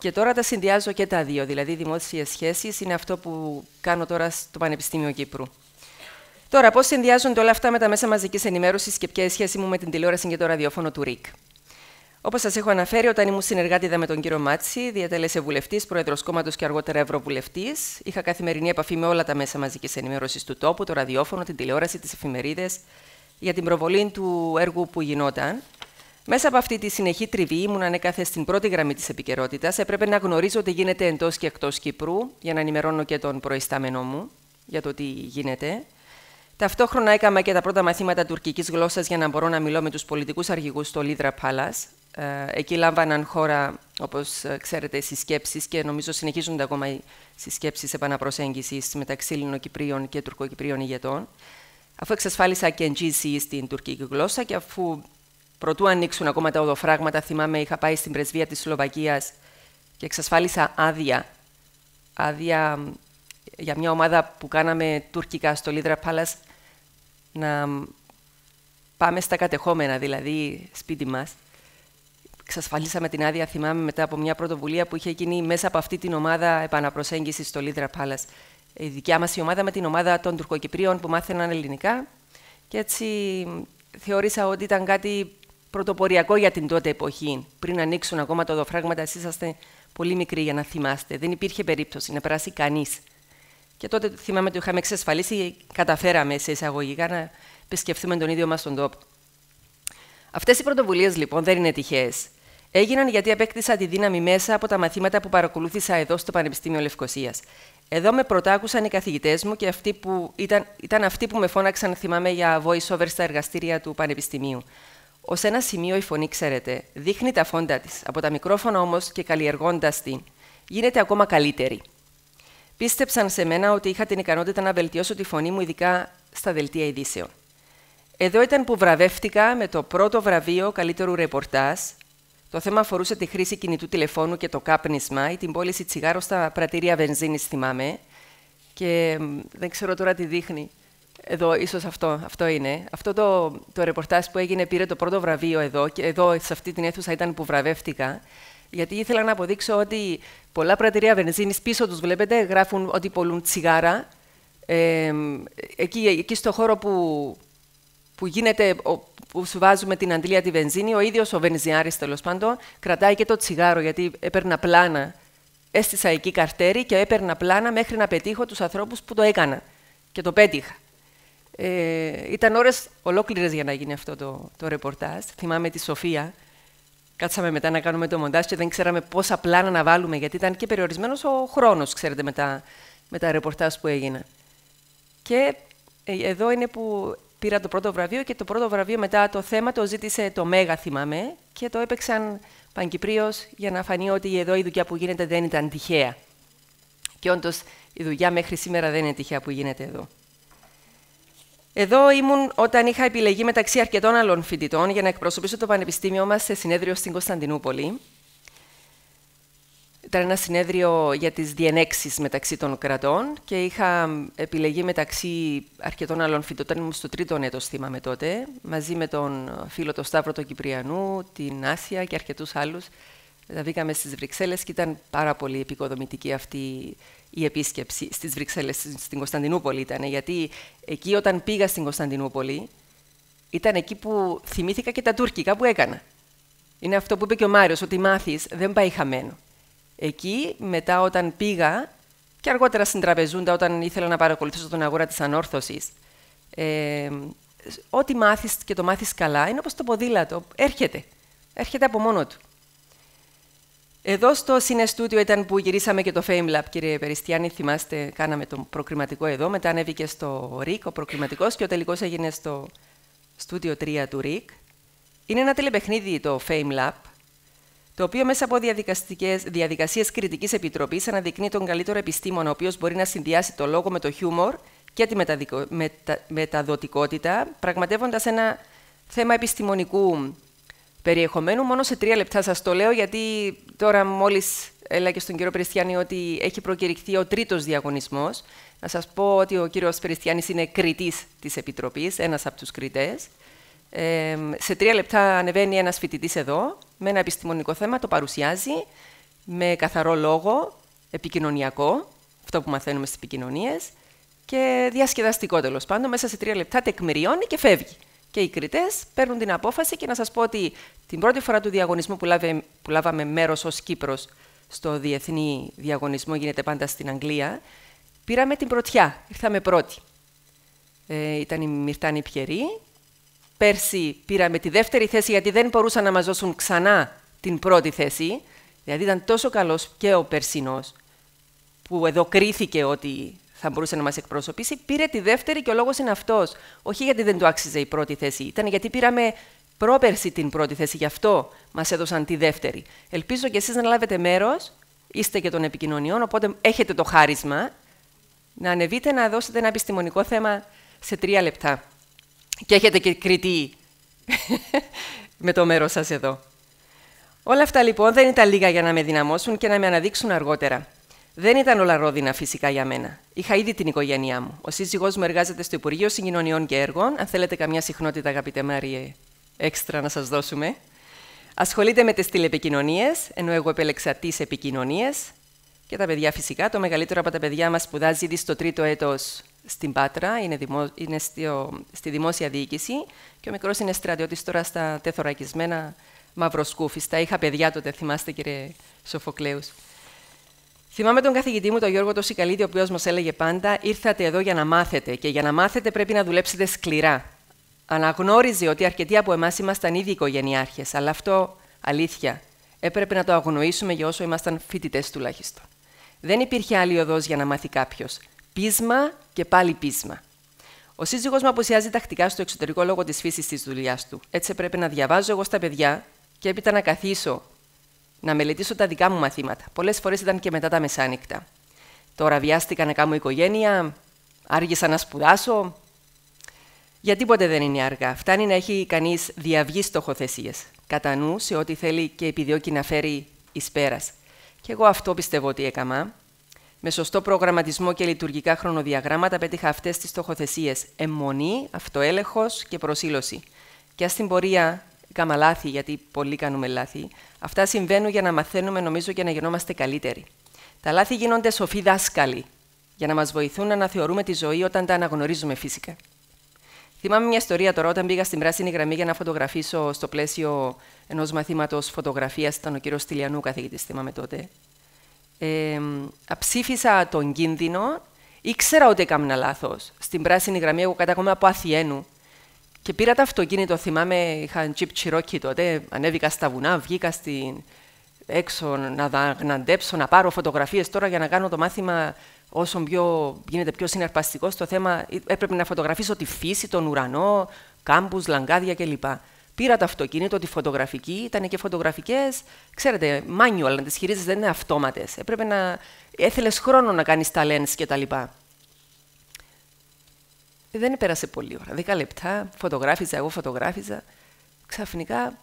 Και τώρα τα συνδυάζω και τα δύο, δηλαδή δημόσιες σχέσεις είναι αυτό που κάνω τώρα στο Πανεπιστήμιο Κύπρου. Τώρα, πώς συνδυάζονται όλα αυτά με τα μέσα μαζικής ενημέρωσης και ποια είναι η σχέση μου με την τηλεόραση και το ραδιόφωνο του ΡΙΚ; Όπως σας έχω αναφέρει, όταν ήμουν συνεργάτηδα με τον κύριο Μάτση, διατέλεσε βουλευτής, πρόεδρος κόμματος και αργότερα ευρωβουλευτής. Είχα καθημερινή επαφή με όλα τα μέσα μαζικής ενημέρωσης του τόπου, το ραδιόφωνο, την τηλεόραση, τις εφημερίδες, για την προβολή του έργου που γινόταν. Μέσα από αυτή τη συνεχή τριβή, ήμουν ανέκαθε στην πρώτη γραμμή της επικαιρότητας. Έπρεπε να γνωρίζω τι γίνεται εντός και εκτός Κύπρου, για να ενημερώνω και τον προϊστάμενό μου για το τι γίνεται. Ταυτόχρονα έκανα και τα πρώτα μαθήματα τουρκικής γλώσσας για να μπορώ να μιλώ με τους πολιτικούς αρχηγούς στο Λίδρα Πάλα. Ε, εκεί λάμβαναν χώρα, όπως ε, ξέρετε, συσκέψεις και νομίζω συνεχίζονται ακόμα οι συσκέψεις επαναπροσέγγισης μεταξύ Ελληνοκυπρίων και Τουρκοκυπρίων ηγετών. Αφού εξασφάλισα και εγγύηση στην τουρκική γλώσσα και αφού προτού ανοίξουν ακόμα τα οδοφράγματα, θυμάμαι, είχα πάει στην πρεσβεία της Σλοβακίας και εξασφάλισα άδεια, άδεια για μια ομάδα που κάναμε τουρκικά στο Λίδρα Palace να πάμε στα κατεχόμενα, δηλαδή σπίτι μας. Εξασφαλίσαμε την άδεια, θυμάμαι, μετά από μια πρωτοβουλία που είχε γίνει μέσα από αυτή την ομάδα επαναπροσέγγισης στο Λίδρα Palace. Η δικιά μας η ομάδα με την ομάδα των Τουρκοκυπρίων που μάθαιναν ελληνικά και έτσι θεώρησα ότι ήταν κάτι πρωτοποριακό για την τότε εποχή. Πριν ανοίξουν ακόμα τα οδοφράγματα, εσείς είσαστε πολύ μικροί για να θυμάστε. Δεν υπήρχε περίπτωση να περάσει κανείς και τότε θυμάμαι ότι είχαμε εξασφαλίσει, καταφέραμε σε εισαγωγικά να επισκεφθούμε τον ίδιο μας τον τόπο. Αυτές οι πρωτοβουλίες λοιπόν δεν είναι τυχαίες. Έγιναν γιατί απέκτησα τη δύναμη μέσα από τα μαθήματα που παρακολούθησα εδώ στο Πανεπιστήμιο Λευκοσίας. Εδώ με πρωτάκουσαν οι καθηγητές μου και αυτοί που ήταν, ήταν αυτοί που με φώναξαν, θυμάμαι, για voice-over στα εργαστήρια του Πανεπιστημίου. Ω ένα σημείο η φωνή, ξέρετε, δείχνει τα φόντα της. Από τα μικρόφωνα όμως και καλλιεργώντας την, γίνεται ακόμα καλύτερη πίστεψαν σε μένα ότι είχα την ικανότητα να βελτιώσω τη φωνή μου, ειδικά στα δελτία ειδήσεων. Εδώ ήταν που βραβεύτηκα με το πρώτο βραβείο καλύτερου ρεπορτάζ. Το θέμα αφορούσε τη χρήση κινητού τηλεφώνου και το κάπνισμα ή την πώληση τσιγάρου στα πρατήρια βενζίνης, θυμάμαι. Και δεν ξέρω τώρα τι δείχνει. Εδώ, ίσως αυτό, αυτό είναι. Αυτό το, το ρεπορτάζ που έγινε πήρε το πρώτο βραβείο εδώ και εδώ σε αυτή την αίθουσα ήταν που βραβεύτηκα γιατί ήθελα να αποδείξω ότι πολλά πρατηρία βενζίνης πίσω τους, βλέπετε, γράφουν ότι πολλούν τσιγάρα. Ε, εκεί, εκεί στο χώρο που, που γίνεται, που σου βάζουμε την αντλία τη βενζίνη, ο ίδιος ο βενζιάρη τέλος πάντων κρατάει και το τσιγάρο, γιατί έπαιρνα πλάνα. Έστησα εκεί καρτέρι και έπαιρνα πλάνα μέχρι να πετύχω τους ανθρώπους που το έκανα. Και το πέτυχα. Ε, ήταν ώρες ολόκληρες για να γίνει αυτό το, το ρεπορτάζ. Θυμάμαι τη Σοφία, Κάτσαμε μετά να κάνουμε το μοντάζ και δεν ξέραμε πόσα πλάνα να βάλουμε, γιατί ήταν και περιορισμένος ο χρόνος, ξέρετε, με τα, με τα ρεπορτάζ που έγιναν. Και ε, εδώ είναι που πήρα το πρώτο βραβείο και το πρώτο βραβείο μετά το θέμα το ζήτησε το Μέγα, θυμάμαι, και το έπαιξαν Παγκυπρίω για να φανεί ότι εδώ η δουλειά που γίνεται δεν ήταν τυχαία. Και όντως η δουλειά μέχρι σήμερα δεν είναι τυχαία που γίνεται εδώ. Εδώ ήμουν όταν είχα επιλεγεί μεταξύ αρκετών άλλων φοιτητών για να εκπροσωπήσω το Πανεπιστήμιο μας σε συνέδριο στην Κωνσταντινούπολη. Ήταν ένα συνέδριο για τις διενέξεις μεταξύ των κρατών και είχα επιλεγεί μεταξύ αρκετών άλλων φοιτητών, ήμουν στο τρίτο έτος θυμάμαι τότε, μαζί με τον φίλο τον Σταύρο του Κυπριανού, την Άσια και αρκετούς άλλους. Βγήκαμε στις Βρυξέλλες και ήταν πάρα πολύ επικοδομητική αυτή η επίσκεψη στις Βρυξέλλες, στην Κωνσταντινούπολη ήταν, γιατί εκεί όταν πήγα στην Κωνσταντινούπολη ήταν εκεί που θυμήθηκα και τα τουρκικά που έκανα. Είναι αυτό που είπε και ο Μάριος, ότι μάθεις δεν πάει χαμένο. Εκεί, μετά όταν πήγα, και αργότερα στην Τραπεζούντα, όταν ήθελα να παρακολουθήσω τον αγορά της ανόρθωσης, ε, ό,τι μάθεις και το μάθεις καλά, είναι όπως το ποδήλατο, έρχεται. Έρχεται από μόνο του. Εδώ στο συνεστούτιο ήταν που γυρίσαμε και το Fame Lab, κύριε Περιστιάνη. Θυμάστε, κάναμε το προκριματικό εδώ. Μετά ανέβηκε στο RIC ο προκριματικός και ο τελικός έγινε στο στούτιο 3 του RIC. Είναι ένα τηλεπαιχνίδι το Fame Lab, το οποίο μέσα από διαδικασίες κριτικής επιτροπής αναδεικνύει τον καλύτερο επιστήμονα, ο οποίος μπορεί να συνδυάσει το λόγο με το χιούμορ και τη μετα... μεταδοτικότητα, πραγματεύοντας ένα θέμα επιστημονικού περιεχομένου μόνο σε τρία λεπτά. Σας το λέω γιατί τώρα μόλις έλα και στον κύριο Περιστιάνη ότι έχει προκηρυχθεί ο τρίτος διαγωνισμός. Να σας πω ότι ο κύριος Περιστιάνης είναι κριτής της Επιτροπής, ένας από τους κριτές. σε τρία λεπτά ανεβαίνει ένας φοιτητής εδώ με ένα επιστημονικό θέμα, το παρουσιάζει με καθαρό λόγο, επικοινωνιακό, αυτό που μαθαίνουμε στις επικοινωνίες, και διασκεδαστικό τέλος πάντων. Μέσα σε τρία λεπτά τεκμηριώνει και φεύγει. Και οι κριτές παίρνουν την απόφαση και να σας πω ότι την πρώτη φορά του διαγωνισμού που, λάβε, που λάβαμε μέρος ως Κύπρος στο διεθνή διαγωνισμό, γίνεται πάντα στην Αγγλία, πήραμε την πρωτιά. Ήρθαμε πρώτη. Ε, ήταν η Μυρτάνη Πιερή. Πέρσι πήραμε τη δεύτερη θέση γιατί δεν μπορούσαν να μας δώσουν ξανά την πρώτη θέση. Δηλαδή ήταν τόσο καλός και ο Περσινός που εδώ κρίθηκε ότι θα μπορούσε να μας εκπροσωπήσει, πήρε τη δεύτερη και ο λόγος είναι αυτός. Όχι γιατί δεν του άξιζε η πρώτη θέση, ήταν γιατί πήραμε πρόπερση την πρώτη θέση, γι' αυτό μας έδωσαν τη δεύτερη. Ελπίζω και εσείς να λάβετε μέρος, είστε και των επικοινωνιών, οπότε έχετε το χάρισμα να ανεβείτε να δώσετε ένα επιστημονικό θέμα σε τρία λεπτά. Και έχετε και κριτή με το μέρος σας εδώ. Όλα αυτά λοιπόν δεν ήταν λίγα για να με δυναμώσουν και να με αναδείξουν αργότερα. Δεν ήταν όλα ρόδινα φυσικά για μένα. Είχα ήδη την οικογένειά μου. Ο σύζυγός μου εργάζεται στο Υπουργείο Συγκοινωνιών και Έργων. Αν θέλετε καμιά συχνότητα, αγαπητέ Μάριε, έξτρα να σας δώσουμε. Ασχολείται με τις τηλεπικοινωνίες, ενώ εγώ επέλεξα τις επικοινωνίες. Και τα παιδιά φυσικά. Το μεγαλύτερο από τα παιδιά μας σπουδάζει ήδη στο τρίτο έτος στην Πάτρα, είναι, δημο... είναι στη δημόσια διοίκηση. Και ο μικρός είναι στρατιώτης τώρα στα τεθωρακισμένα μαυροσκούφιστα. Είχα παιδιά τότε, θυμάστε κύριε Σοφοκλέους. Θυμάμαι τον καθηγητή μου, τον Γιώργο Τωσικαλίδη, ο οποίος μας έλεγε πάντα: Ήρθατε εδώ για να μάθετε και για να μάθετε πρέπει να δουλέψετε σκληρά. Αναγνώριζε ότι αρκετοί από εμάς ήμασταν ήδη οικογενειάρχες, αλλά αυτό αλήθεια. Έπρεπε να το αγνοήσουμε για όσο ήμασταν φοιτητές τουλάχιστον. Δεν υπήρχε άλλη οδός για να μάθει κάποιος. Πείσμα και πάλι πείσμα. Ο σύζυγός μου αποσιάζει τακτικά στο εξωτερικό λόγω της φύσης της δουλειάς του. Έτσι έπρεπε να διαβάζω εγώ στα παιδιά και έπειτα να καθίσω να μελετήσω τα δικά μου μαθήματα. Πολλές φορές ήταν και μετά τα μεσάνυχτα. Τώρα βιάστηκα να κάνω οικογένεια, άργησα να σπουδάσω. Γιατί ποτέ δεν είναι αργά. Φτάνει να έχει κανείς διαυγεί στοχοθεσίες. Κατά νου σε ό,τι θέλει και επιδιώκει να φέρει εις πέρας. Και εγώ αυτό πιστεύω ότι έκανα. Με σωστό προγραμματισμό και λειτουργικά χρονοδιαγράμματα πέτυχα αυτές τις στοχοθεσίες. Εμμονή, αυτοέλεγχος και προσήλωση. Και ας στην πορεία Κάμα λάθη, γιατί πολλοί κάνουμε λάθη. Αυτά συμβαίνουν για να μαθαίνουμε, νομίζω, και να γινόμαστε καλύτεροι. Τα λάθη γίνονται σοφοί δάσκαλοι, για να μας βοηθούν να αναθεωρούμε τη ζωή όταν τα αναγνωρίζουμε φυσικά. Θυμάμαι μια ιστορία τώρα όταν πήγα στην πράσινη γραμμή για να φωτογραφίσω στο πλαίσιο ενός μαθήματος φωτογραφίας. Ήταν ο κύριος Τηλιανού καθηγητής, θυμάμαι τότε. Ε, αψήφισα τον κίνδυνο. Ήξερα ότι έκανα λάθος. Στην πράσινη γραμμή, εγώ κατάγομαι από Αθιένου. Και πήρα το αυτοκίνητο, θυμάμαι, είχα τζιπ τσιρόκι τότε, ανέβηκα στα βουνά, βγήκα στην... έξω να, να αντέψω, να πάρω φωτογραφίες τώρα για να κάνω το μάθημα όσο πιο, γίνεται πιο συναρπαστικό στο θέμα. Έπρεπε να φωτογραφίσω τη φύση, τον ουρανό, κάμπους, λαγκάδια κλπ. Πήρα το αυτοκίνητο, τη φωτογραφική, ήταν και φωτογραφικές, ξέρετε, manual, να τις χειρίζεσαι, δεν είναι αυτόματες. Έπρεπε να. έθελες χρόνο να κάνεις τα lens κτλ. Δεν πέρασε πολύ ώρα. Δέκα λεπτά, φωτογράφιζα, εγώ φωτογράφιζα. Ξαφνικά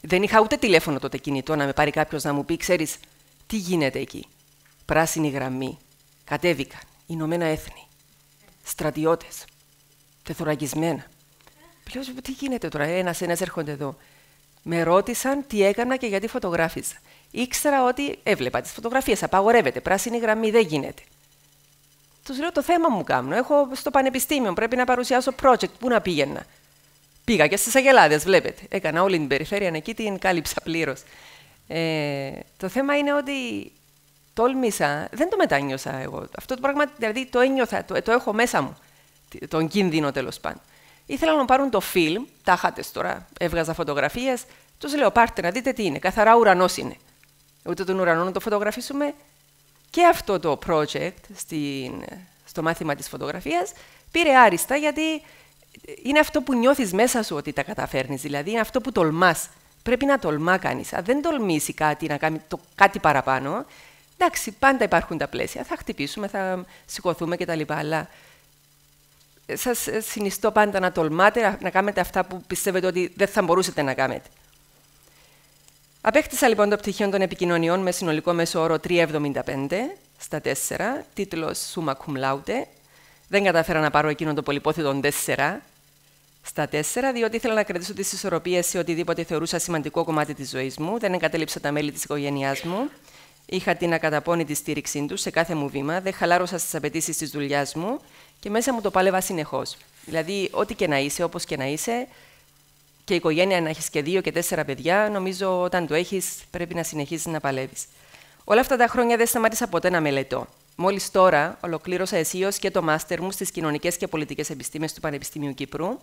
δεν είχα ούτε τηλέφωνο τότε κινητό να με πάρει κάποιος να μου πει: Ξέρεις, τι γίνεται εκεί; Πράσινη γραμμή. Κατέβηκαν. Ηνωμένα έθνη. Στρατιώτες. Τεθωρακισμένα. Λέω: Τι γίνεται τώρα, ένα-ένα έρχονται εδώ. Με ρώτησαν τι έκανα και γιατί φωτογράφιζα. Ήξερα ότι έβλεπα τις φωτογραφίες. Απαγορεύεται. Πράσινη γραμμή δεν γίνεται. Τους λέω το θέμα μου κάνω. Έχω στο πανεπιστήμιο, πρέπει να παρουσιάσω project. Πού να πήγαινα; Πήγα και στις Αγελάδες, βλέπετε. Έκανα όλη την περιφέρεια εκεί, την κάλυψα πλήρως. Ε, το θέμα είναι ότι τόλμησα, δεν το μετάνιωσα εγώ. Αυτό το πράγμα, δηλαδή το ένιωθα, το, το έχω μέσα μου. Τον κίνδυνο τέλος πάντων. Ήθελα να πάρουν το φιλμ, τα είχατε τώρα, έβγαζα φωτογραφίες. Τους λέω: Πάρτε να δείτε τι είναι. Καθαρά ουρανός είναι. Ούτε τον ουρανό να το φωτογραφίσουμε, και αυτό το project στην, στο μάθημα της φωτογραφίας πήρε άριστα γιατί είναι αυτό που νιώθεις μέσα σου ότι τα καταφέρνεις. Δηλαδή είναι αυτό που τολμάς. Πρέπει να τολμά κανείς. Αν δεν τολμήσει κάτι, να κάνει το, κάτι παραπάνω, εντάξει, πάντα υπάρχουν τα πλαίσια. Θα χτυπήσουμε, θα σηκωθούμε κτλ. Αλλά σας συνιστώ πάντα να τολμάτε, να κάνετε αυτά που πιστεύετε ότι δεν θα μπορούσατε να κάνετε. Απέκτησα λοιπόν το πτυχίο των επικοινωνιών με συνολικό μέσο όρο 3,75 στα 4, τίτλος Summa Cum Laude. Δεν κατάφερα να πάρω εκείνο το πολυπόθητο 4 στα 4, διότι ήθελα να κρατήσω τις ισορροπίες σε οτιδήποτε θεωρούσα σημαντικό κομμάτι της ζωής μου. Δεν εγκατέλειψα τα μέλη της οικογένειάς μου. Είχα την ακαταπώνητη στήριξή τους σε κάθε μου βήμα, δεν χαλάρωσα στις απαιτήσεις της δουλειάς μου και μέσα μου το πάλευα συνεχώς. Δηλαδή, ό,τι και να είσαι, όπως και να είσαι, και η οικογένεια να έχεις και δύο και τέσσερα παιδιά, νομίζω όταν το έχεις πρέπει να συνεχίσεις να παλεύεις. Όλα αυτά τα χρόνια δεν σταμάτησα ποτέ να μελετώ. Μόλις τώρα ολοκλήρωσα αισίως και το μάστερ μου στις κοινωνικές και πολιτικές επιστήμες του Πανεπιστημίου Κύπρου.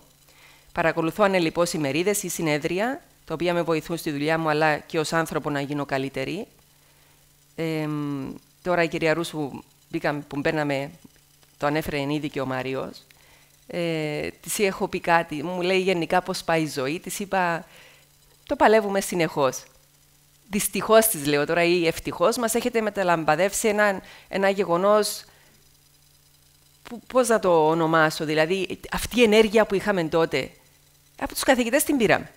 Παρακολουθώ ανελειπώς ημερίδες ή συνέδρια, τα οποία με βοηθούν στη δουλειά μου, αλλά και ως άνθρωπο να γίνω καλύτερη. Ε, τώρα η κυρία Ρούσου που μπαίναμε, το ανέφερε ήδη και ο Μάριο. Ε, της έχω πει κάτι, μου λέει γενικά πώς πάει η ζωή. Της είπα, το παλεύουμε συνεχώς. Δυστυχώς της λέω τώρα ή ευτυχώς, μας έχετε μεταλαμπαδεύσει ένα, ένα γεγονός. Πώς να το ονομάσω, δηλαδή αυτή η ενέργεια που είχαμε τότε. Από τους καθηγητές την πήραμε.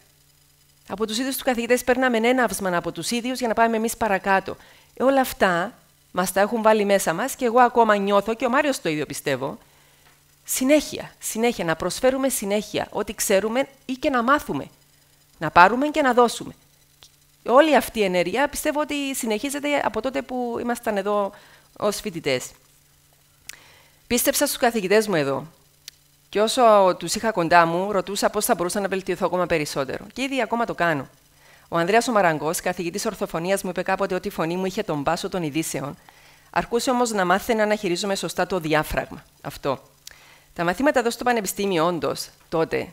Από τους ίδιους τους καθηγητές παίρναμε έναυσμα από τους ίδιους για να πάμε εμείς παρακάτω. Ε, όλα αυτά μας τα έχουν βάλει μέσα μας και εγώ ακόμα νιώθω και ο Μάριος το ίδιο πιστεύω. Συνέχεια, συνέχεια, να προσφέρουμε συνέχεια ό,τι ξέρουμε ή και να μάθουμε. Να πάρουμε και να δώσουμε. Όλη αυτή η ενέργεια πιστεύω ότι συνεχίζεται από τότε που ήμασταν εδώ ως φοιτητές. Πίστεψα στους καθηγητές μου εδώ και όσο τους είχα κοντά μου, ρωτούσα πώς θα μπορούσα να βελτιωθώ ακόμα περισσότερο. Και ήδη ακόμα το κάνω. Ο Ανδρέας ο Μαραγκός, καθηγητής ορθοφωνίας, μου είπε κάποτε ότι η φωνή μου είχε τον πάσο των ειδήσεων. Αρκούσε όμως να μάθει να αναχειρίζομαι σωστά το διάφραγμα. Αυτό. Τα μαθήματα εδώ στο Πανεπιστήμιο, όντως, τότε,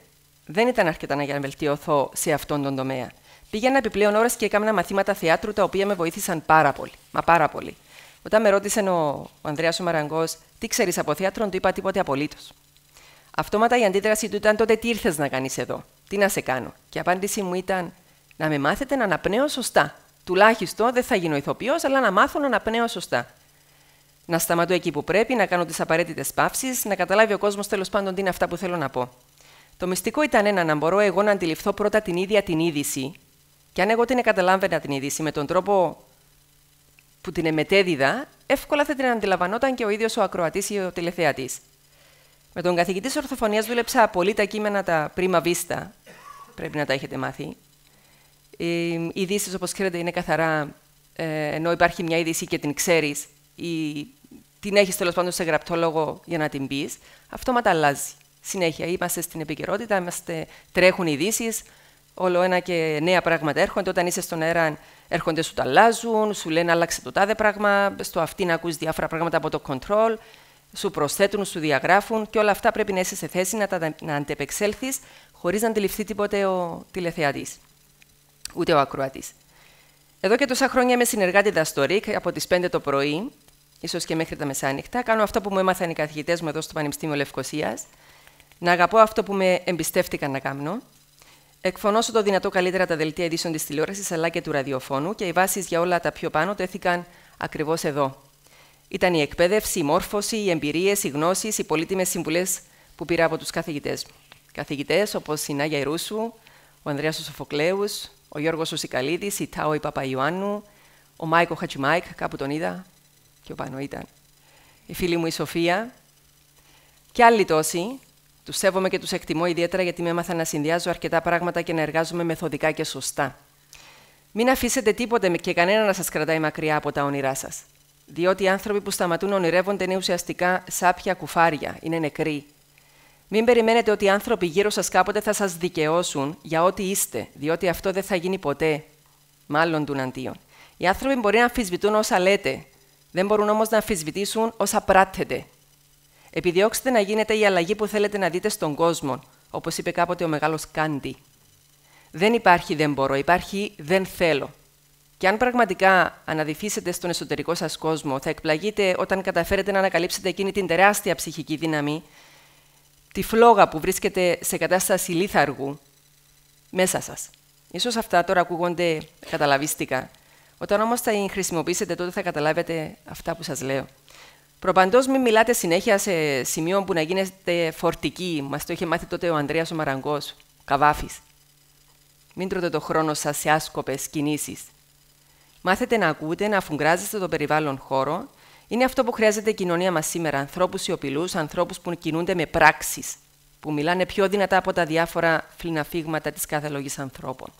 δεν ήταν αρκετά για να βελτιωθώ σε αυτόν τον τομέα. Πήγαινα επιπλέον ώρες και έκανα μαθήματα θεάτρου τα οποία με βοήθησαν πάρα πολύ. Μα πάρα πολύ. Όταν με ρώτησε ο, ο Ανδρέας ο Μαραγκός, τι ξέρεις από θέατρο, του είπα τίποτε απολύτως. Αυτόματα η αντίδραση του ήταν τότε τι ήρθες να κάνεις εδώ, τι να σε κάνω; Και η απάντησή μου ήταν να με μάθετε να αναπνέω σωστά. Τουλάχιστον δεν θα γίνω ηθοποιός, αλλά να μάθω να αναπνέω σωστά. Να σταματώ εκεί που πρέπει, να κάνω τις απαραίτητες παύσεις, να καταλάβει ο κόσμος τέλος πάντων τι είναι αυτά που θέλω να πω. Το μυστικό ήταν ένα, να μπορώ εγώ να αντιληφθώ πρώτα την ίδια την είδηση και αν εγώ την καταλάμβανα την είδηση με τον τρόπο που την εμετέδιδα, εύκολα θα την αντιλαμβανόταν και ο ίδιος ο ακροατής ή ο τηλεθεατής. Με τον καθηγητή της ορθοφωνίας δούλεψα πολύ τα κείμενα τα πρίμα βίστα. Πρέπει να τα έχετε μάθει. Οι ειδήσεις, όπως ξέρετε, είναι καθαρά ε, ενώ υπάρχει μια είδηση και την ξέρεις ή την έχεις τέλος πάντων σε γραπτό λόγο για να την πεις, αυτόματα αλλάζει. Συνέχεια είμαστε στην επικαιρότητα, είμαστε, τρέχουν ειδήσεις, όλο ένα και νέα πράγματα έρχονται. Όταν είσαι στον αέρα, έρχονται, σου τα αλλάζουν, σου λένε άλλαξε το τάδε πράγμα, στο αυτή να ακούς διάφορα πράγματα από το control, σου προσθέτουν, σου διαγράφουν και όλα αυτά πρέπει να είσαι σε θέση να, τα, να αντεπεξέλθεις χωρίς να αντιληφθεί τίποτε ο τηλεθεατής, ούτε ο ακροατής. Εδώ και τόσα χρόνια είμαι συνεργάτη Δαστορίκ από τις 5 το πρωί, ίσως και μέχρι τα μεσάνυχτα. Κάνω αυτό που μου έμαθαν οι καθηγητές μου εδώ στο Πανεπιστήμιο Λευκοσίας, να αγαπώ αυτό που με εμπιστεύτηκαν να κάνω, εκφωνώσω το δυνατό καλύτερα τα δελτία ειδήσεων της τηλεόρασης αλλά και του ραδιοφώνου και οι βάσεις για όλα τα πιο πάνω τέθηκαν ακριβώς εδώ. Ήταν η εκπαίδευση, η μόρφωση, οι εμπειρίες, οι γνώσεις, οι πολύτιμες συμβουλές που πήρα από τους καθηγητές μου. Καθηγητές όπως η Νάγια Ιρούσου, ο Ανδρέας Σοφοκλέους, ο Γιώργος Ουσικαλίδη, η Τάο η Παπαϊωάννου, ο Μάικο Χατζημάικ, κάπου τον είδα, και ο πάνω ήταν. Η φίλη μου η Σοφία και άλλοι τόσοι τους σέβομαι και τους εκτιμώ ιδιαίτερα γιατί με έμαθα να συνδυάζω αρκετά πράγματα και να εργάζομαι μεθοδικά και σωστά. Μην αφήσετε τίποτε και κανένα να σας κρατάει μακριά από τα όνειρά σας. Διότι οι άνθρωποι που σταματούν να ονειρεύονται είναι ουσιαστικά σάπια κουφάρια, είναι νεκροί. Μην περιμένετε ότι οι άνθρωποι γύρω σας κάποτε θα σας δικαιώσουν για ό,τι είστε, διότι αυτό δεν θα γίνει ποτέ. Μάλλον του αντίον. Οι άνθρωποι μπορεί να αμφισβητούν όσα λέτε, δεν μπορούν όμως να αμφισβητήσουν όσα πράττετε. Επιδιώξτε να γίνετε η αλλαγή που θέλετε να δείτε στον κόσμο, όπως είπε κάποτε ο μεγάλος Κάντι. Δεν υπάρχει δεν μπορώ, υπάρχει δεν θέλω. Και αν πραγματικά αναδυθήσετε στον εσωτερικό σας κόσμο, θα εκπλαγείτε όταν καταφέρετε να ανακαλύψετε εκείνη την τεράστια ψυχική δύναμη, τη φλόγα που βρίσκεται σε κατάσταση λίθαργου μέσα σας. Ίσως αυτά τώρα ακούγονται καταλαβίστικα. Όταν όμως θα χρησιμοποιήσετε, τότε θα καταλάβετε αυτά που σας λέω. Προπαντός, μην μιλάτε συνέχεια σε σημείο που να γίνετε φορτικοί. Μας το είχε μάθει τότε ο Ανδρέας ο Μαραγκός, καβάφης. Μην τρώτε το χρόνο σας σε άσκοπες κινήσεις. Μάθετε να ακούτε, να αφουγκράζεστε το περιβάλλον χώρο. Είναι αυτό που χρειάζεται η κοινωνία μας σήμερα. Ανθρώπους σιωπηλούς, ανθρώπους που κινούνται με πράξεις, που μιλάνε πιο δυνατά από τα διάφορα φλιναφίγματα της κάθε λόγης ανθρώπων.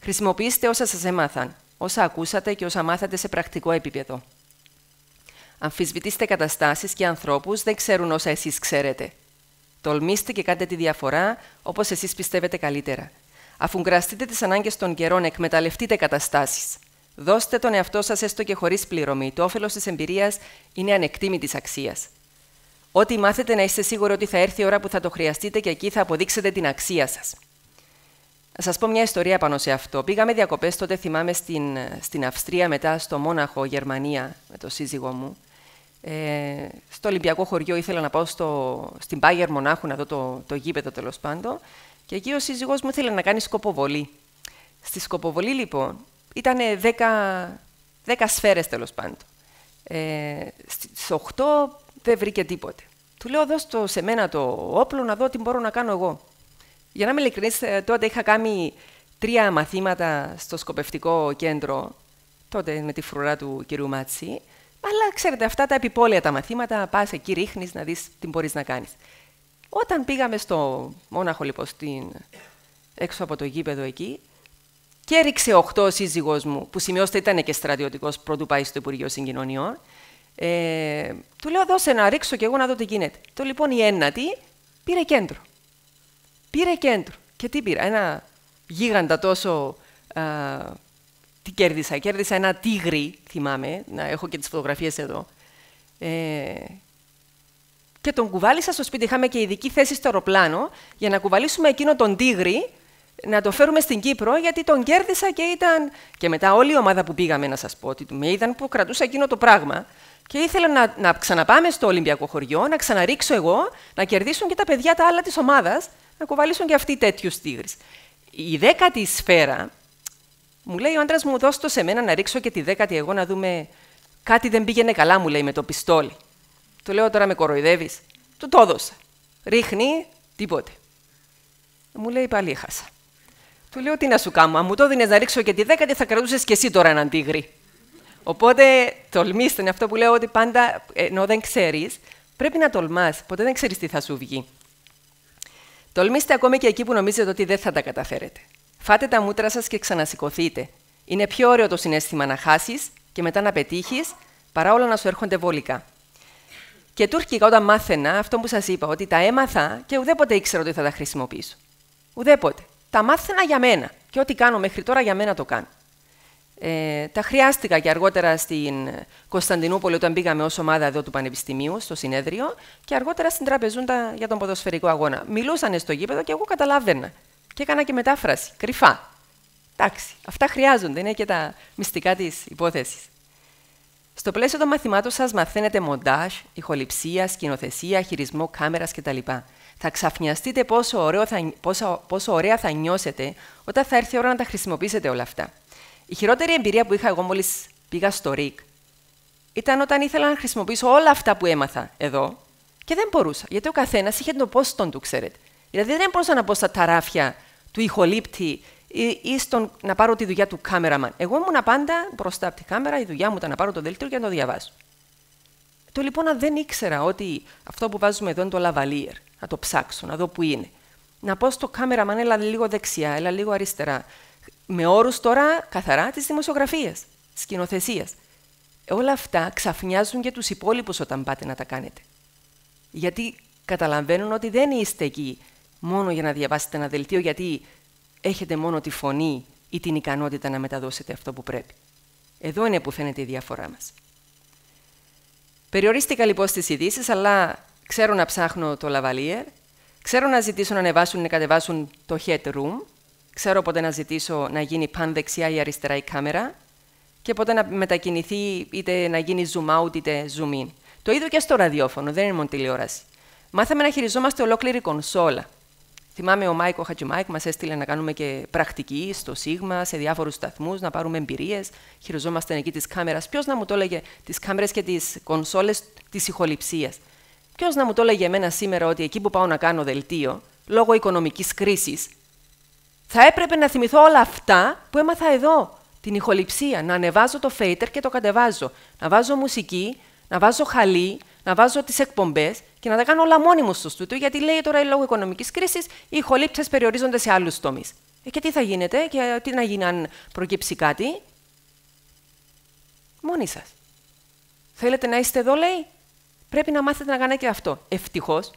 Χρησιμοποιήστε όσα σας έμαθαν, όσα ακούσατε και όσα μάθατε σε πρακτικό επίπεδο. Αμφισβητήστε καταστάσεις και ανθρώπους δεν ξέρουν όσα εσείς ξέρετε. Τολμήστε και κάντε τη διαφορά όπως εσείς πιστεύετε καλύτερα. Αφού γκραστείτε τις ανάγκες των καιρών, εκμεταλλευτείτε καταστάσεις. Δώστε τον εαυτό σας έστω και χωρίς πληρωμή. Το όφελος της εμπειρίας είναι ανεκτήμητης αξίας. Ό,τι μάθετε να είστε σίγουροι ότι θα έρθει η ώρα που θα το χρειαστείτε και εκεί θα αποδείξετε την αξία σας. Να σας πω μια ιστορία πάνω σε αυτό. Πήγαμε διακοπές τότε, θυμάμαι, στην, στην Αυστρία, μετά στο Μόναχο, Γερμανία, με το σύζυγό μου. Ε, στο Ολυμπιακό χωριό ήθελα να πάω στο, στην Πάγερ Μονάχου να δω το, το γήπεδο τέλος πάντων. Και εκεί ο σύζυγός μου ήθελε να κάνει σκοποβολή. Στη σκοποβολή, λοιπόν, ήταν 10, 10 σφαίρες τέλος πάντων. Ε, στις 8 δεν βρήκε τίποτε. Του λέω, δώσ' το σε μένα το όπλο να δω τι μπορώ να κάνω εγώ. Για να είμαι ειλικρινής, ε, τότε είχα κάνει τρία μαθήματα στο σκοπευτικό κέντρο, τότε με τη φρουρά του κυρίου Μάτσι, αλλά ξέρετε, αυτά τα επιπόλαια τα μαθήματα, πας εκεί, ρίχνεις να δεις τι μπορείς να κάνεις. Όταν πήγαμε στο Μόναχο, λοιπόν, στην... έξω από το γήπεδο εκεί, και έριξε οχτώ ο σύζυγός μου, που σημειώστε ήταν και στρατιωτικός, πρώτου πάει στο Υπουργείο Συγκοινωνιών, ε, του λέω δώσε να ρίξω και εγώ να δω τι γίνεται. Το λοιπόν η ένατη πήρε κέντρο. Πήρε κέντρο. Και τι πήρα, ένα γίγαντα τόσο... Α, τι κέρδισα, κέρδισα ένα τίγρη, θυμάμαι, να έχω και τις φωτογραφίες εδώ. Ε, και τον κουβάλισα στο σπίτι. Είχαμε και ειδική θέση στο αεροπλάνο για να κουβαλήσουμε εκείνο τον τίγρη, να το φέρουμε στην Κύπρο, γιατί τον κέρδισα και ήταν. Και μετά όλη η ομάδα που πήγαμε, να σας πω, ότι με είδαν που κρατούσα εκείνο το πράγμα. Και ήθελα να, να ξαναπάμε στο Ολυμπιακό χωριό, να ξαναρίξω εγώ, να κερδίσουν και τα παιδιά τα άλλα της ομάδας, να κουβαλήσουν και αυτοί τέτοιους τίγρη. Η δέκατη σφαίρα, μου λέει ο άντρας μου, δώσ' το σε μένα να ρίξω και τη δέκατη εγώ να δούμε. Κάτι δεν πήγαινε καλά, μου λέει με το πιστόλι. Του λέω τώρα με κοροϊδεύεις. Του το έδωσα. Ρίχνει, τίποτε. Μου λέει πάλι έχασα. Του λέω τι να σου κάνω, αν μου το δίνει να ρίξω και τη δέκατη, θα κρατούσες και εσύ τώρα έναν τίγρη. Οπότε τολμήστε, είναι αυτό που λέω ότι πάντα, ενώ δεν ξέρεις, πρέπει να τολμάς. Ποτέ δεν ξέρεις τι θα σου βγει. Τολμήστε ακόμη και εκεί που νομίζετε ότι δεν θα τα καταφέρετε. Φάτε τα μούτρα σας και ξανασηκωθείτε. Είναι πιο ωραίο το συνέστημα να χάσεις και μετά να πετύχεις, παρά όλα να σου έρχονται βολικά. Και τουρκικά, όταν μάθαινα αυτό που σας είπα, ότι τα έμαθα και ουδέποτε ήξερα ότι θα τα χρησιμοποιήσω. Ουδέποτε. Τα μάθαινα για μένα. Και ό,τι κάνω μέχρι τώρα για μένα το κάνω. Ε, τα χρειάστηκα και αργότερα στην Κωνσταντινούπολη, όταν πήγαμε ως ομάδα εδώ του Πανεπιστημίου, στο συνέδριο, και αργότερα στην Τραπεζούντα για τον ποδοσφαιρικό αγώνα. Μιλούσαν στο γήπεδο και εγώ καταλάβαινα. Και έκανα και μετάφραση, κρυφά. Εντάξει, αυτά χρειάζονται, είναι και τα μυστικά της υπόθεσης. Στο πλαίσιο των μαθημάτων σας μαθαίνετε μοντάζ, ηχοληψία, σκηνοθεσία, χειρισμό κάμερας κτλ. Θα ξαφνιαστείτε πόσο, ωραίο θα, πόσο, πόσο ωραία θα νιώσετε όταν θα έρθει η ώρα να τα χρησιμοποιήσετε όλα αυτά. Η χειρότερη εμπειρία που είχα εγώ μόλις πήγα στο ΡΙΚ ήταν όταν ήθελα να χρησιμοποιήσω όλα αυτά που έμαθα εδώ και δεν μπορούσα. Γιατί ο καθένας είχε τον πόστον του, ξέρετε. Δηλαδή δεν μπορούσα να μπω στα ταράφια του ηχολήπτη ή, ή στον, να πάρω τη δουλειά του κάμεραμαν. Εγώ ήμουν πάντα μπροστά από τη κάμερα, η δουλειά μου ήταν να πάρω το δελτίο και να το διαβάσω. Το λοιπόν δεν ήξερα ότι αυτό που βάζουμε εδώ είναι το λαβαλίερ, να το ψάξω, να δω που είναι. Να πω στο κάμεραμαν, έλα λίγο δεξιά, έλα λίγο αριστερά με όρους τώρα καθαρά της δημοσιογραφίας, σκηνοθεσίας. Όλα αυτά ξαφνιάζουν και τους υπόλοιπους όταν πάτε να τα κάνετε. Γιατί καταλαβαίνουν ότι δεν είστε εκεί μόνο για να διαβάσετε ένα δελτίο, γιατί έχετε μόνο τη φωνή ή την ικανότητα να μεταδώσετε αυτό που πρέπει. Εδώ είναι που φαίνεται η διαφορά μας. Περιορίστηκα λοιπόν στις ειδήσεις, αλλά ξέρω να ψάχνω το λαβαλίερ, ξέρω να ζητήσω να ανεβάσουν ή να κατεβάσουν το head room, Ξέρω πότε να ζητήσω να γίνει παν δεξιά ή αριστερά η κάμερα και πότε να μετακινηθεί είτε να γίνει zoom out είτε zoom in. Το ίδιο και στο ραδιόφωνο, δεν είναι μόνο τηλεόραση. Μάθαμε να χειριζόμαστε ολόκληρη κονσόλα. Θυμάμαι ο Μάικο Χατζημάικ μας έστειλε να κάνουμε και πρακτική στο Σίγμα, σε διάφορους σταθμούς, να πάρουμε εμπειρίες. Χειριζόμαστε εκεί τη κάμερα. Ποιος να μου το έλεγε τις κάμερες και τις κονσόλες της ηχοληψίας; Ποιος να μου το έλεγε εμένα σήμερα ότι εκεί που πάω να κάνω δελτίο, λόγω οικονομικής κρίσης, θα έπρεπε να θυμηθώ όλα αυτά που έμαθα εδώ. Την ηχοληψία, να ανεβάζω το φέιτερ και το κατεβάζω. Να βάζω μουσική, να βάζω χαλί, να βάζω τις εκπομπές και να τα κάνω όλα μόνη μου στο στούτο, γιατί λέει τώρα λόγω οικονομικής κρίσης οι ηχολήψεις περιορίζονται σε άλλους τομείς. Ε, και τι θα γίνεται, και τι να γίνει αν προκύψει κάτι; Μόνοι σας. Θέλετε να είστε εδώ, λέει; Πρέπει να μάθετε να κάνετε και αυτό. Ευτυχώς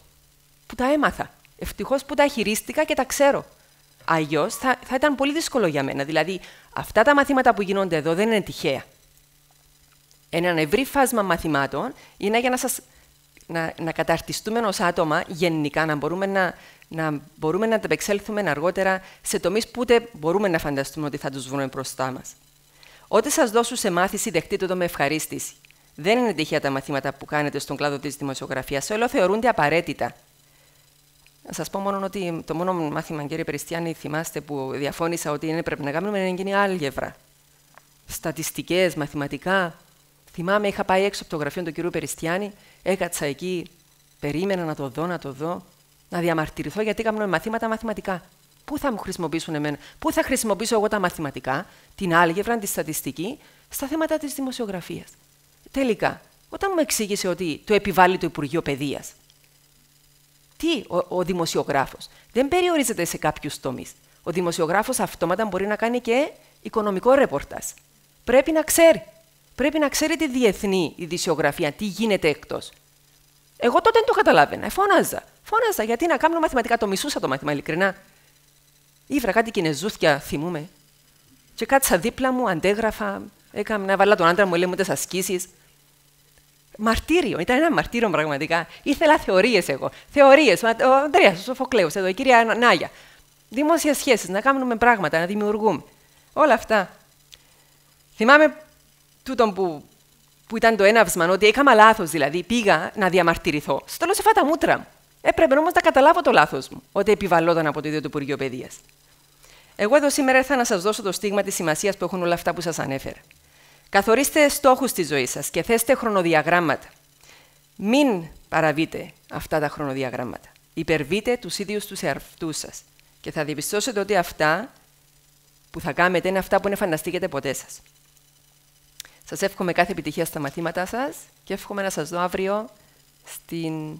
που τα έμαθα. Ευτυχώς που τα χειρίστηκα και τα ξέρω. Αλλιώς θα, θα ήταν πολύ δύσκολο για μένα. Δηλαδή, αυτά τα μαθήματα που γίνονται εδώ δεν είναι τυχαία. Ένα ευρύ φάσμα μαθημάτων είναι για να, σας, να, να καταρτιστούμε ως άτομα γενικά, να μπορούμε να, να μπορούμε να ανταπεξέλθουμε αργότερα σε τομείς που ούτε μπορούμε να φανταστούμε ότι θα τους βρούμε μπροστά μας. Ό,τι σας δώσουν σε μάθηση, δεχτείτε το με ευχαρίστηση. Δεν είναι τυχαία τα μαθήματα που κάνετε στον κλάδο της δημοσιογραφίας. Όλα θεωρούνται απαραίτητα. Να σας πω μόνο ότι το μόνο μάθημα, κύριε Περιστιάνη, θυμάστε που διαφώνησα ότι είναι, πρέπει να κάνουμε είναι γίνει άλγευρα. Στατιστικές, μαθηματικά. Θυμάμαι, είχα πάει έξω από το γραφείο του κύριου Περιστιάνη, έκατσα εκεί, περίμενα να το δω, να το δω, να διαμαρτυρηθώ γιατί κάνουμε μαθήματα μαθηματικά. Πού θα μου χρησιμοποιήσουν εμένα, πού θα χρησιμοποιήσω εγώ τα μαθηματικά, την άλγευρα, τη στατιστική, στα θέματα της δημοσιογραφίας; Τελικά, όταν μου εξήγησε ότι το επιβάλλει το Υπουργείο Παιδείας, τι ο, ο δημοσιογράφος. Δεν περιορίζεται σε κάποιους τομείς. Ο δημοσιογράφος αυτόματα μπορεί να κάνει και οικονομικό ρεπορτάζ. Πρέπει να ξέρει. Πρέπει να ξέρει τη διεθνή ειδησιογραφία, τι γίνεται εκτός. Εγώ τότε δεν το καταλάβαινα. Φώναζα. Φώναζα γιατί να κάνω μαθηματικά. Το μισούσα το μάθημα, ειλικρινά. Ήβρα κάτι κινεζούθια, θυμούμε. Και κάτσα δίπλα μου, αντέγραφα. Έκανα, βάλα τον άντρα μου, λέει μου τι ασκήσει. Μαρτύριο, ήταν ένα μαρτύριο πραγματικά. Ήθελα θεωρίες εγώ. Θεωρίες. Ο Αντρέα, ο Σοφοκλέους, εδώ, η κυρία Νάγια. Δημόσια σχέσεις, να κάνουμε πράγματα, να δημιουργούμε. Όλα αυτά. Θυμάμαι τούτον που, που ήταν το έναυσμα, ότι έκανα λάθος δηλαδή. Πήγα να διαμαρτυρηθώ. Στο τέλο τα μούτρα μου. Έπρεπε όμως να καταλάβω το λάθος μου, ότι επιβαλλόταν από το ίδιο το Υπουργείο Παιδείας. Εγώ εδώ σήμερα ήρθα να σας δώσω το στίγμα της σημασίας που έχουν όλα αυτά που σας ανέφερα. Καθορίστε στόχους στη ζωή σας και θέστε χρονοδιαγράμματα. Μην παραβείτε αυτά τα χρονοδιαγράμματα. Υπερβείτε τους ίδιους τους εαυτούς σας. Και θα διαπιστώσετε ότι αυτά που θα κάνετε είναι αυτά που δεν φανταστείτε ποτέ σας. Σας εύχομαι κάθε επιτυχία στα μαθήματά σας και εύχομαι να σας δω αύριο στην...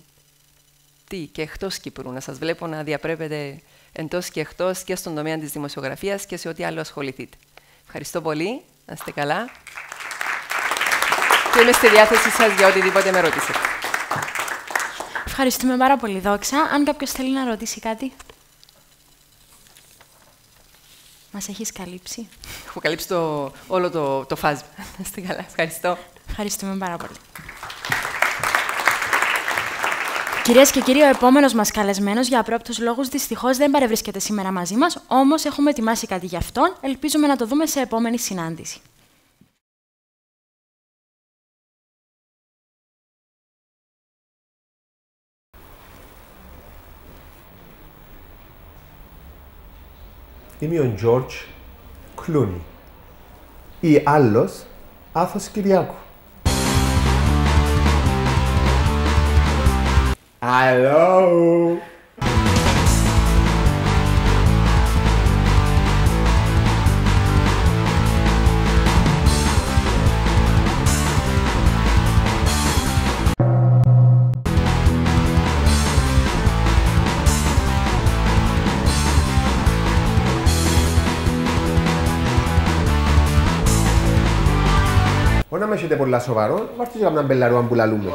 Τι, και εκτός Κύπρου, να σας βλέπω να διαπρέπετε εντός και εκτός και στον τομέα της δημοσιογραφίας και σε ό,τι άλλο ασχοληθείτε. Ευχαριστώ πολύ. Να είστε καλά. Και είμαι στη διάθεσή σας για οτιδήποτε με ρωτήσετε. Ευχαριστούμε πάρα πολύ, Δόξα. Αν κάποιος θέλει να ρωτήσει κάτι. Μας έχεις καλύψει. Έχω καλύψει το, όλο το, το φάσμα. Να είστε καλά. Ευχαριστώ. Ευχαριστούμε πάρα πολύ. Κυρίες και κύριοι, ο επόμενος μας καλεσμένος για απρόπτους λόγους δυστυχώς δεν παρευρίσκεται σήμερα μαζί μας, όμως έχουμε ετοιμάσει κάτι για αυτόν. Ελπίζουμε να το δούμε σε επόμενη συνάντηση. Είμαι ο George Clooney ή άλλος Άθος Κυριάκου. Hello. Μπορεί να με έχετε πολλά σοβαρό, βάρτε και καμιά μπελαρούα που λαλούμε.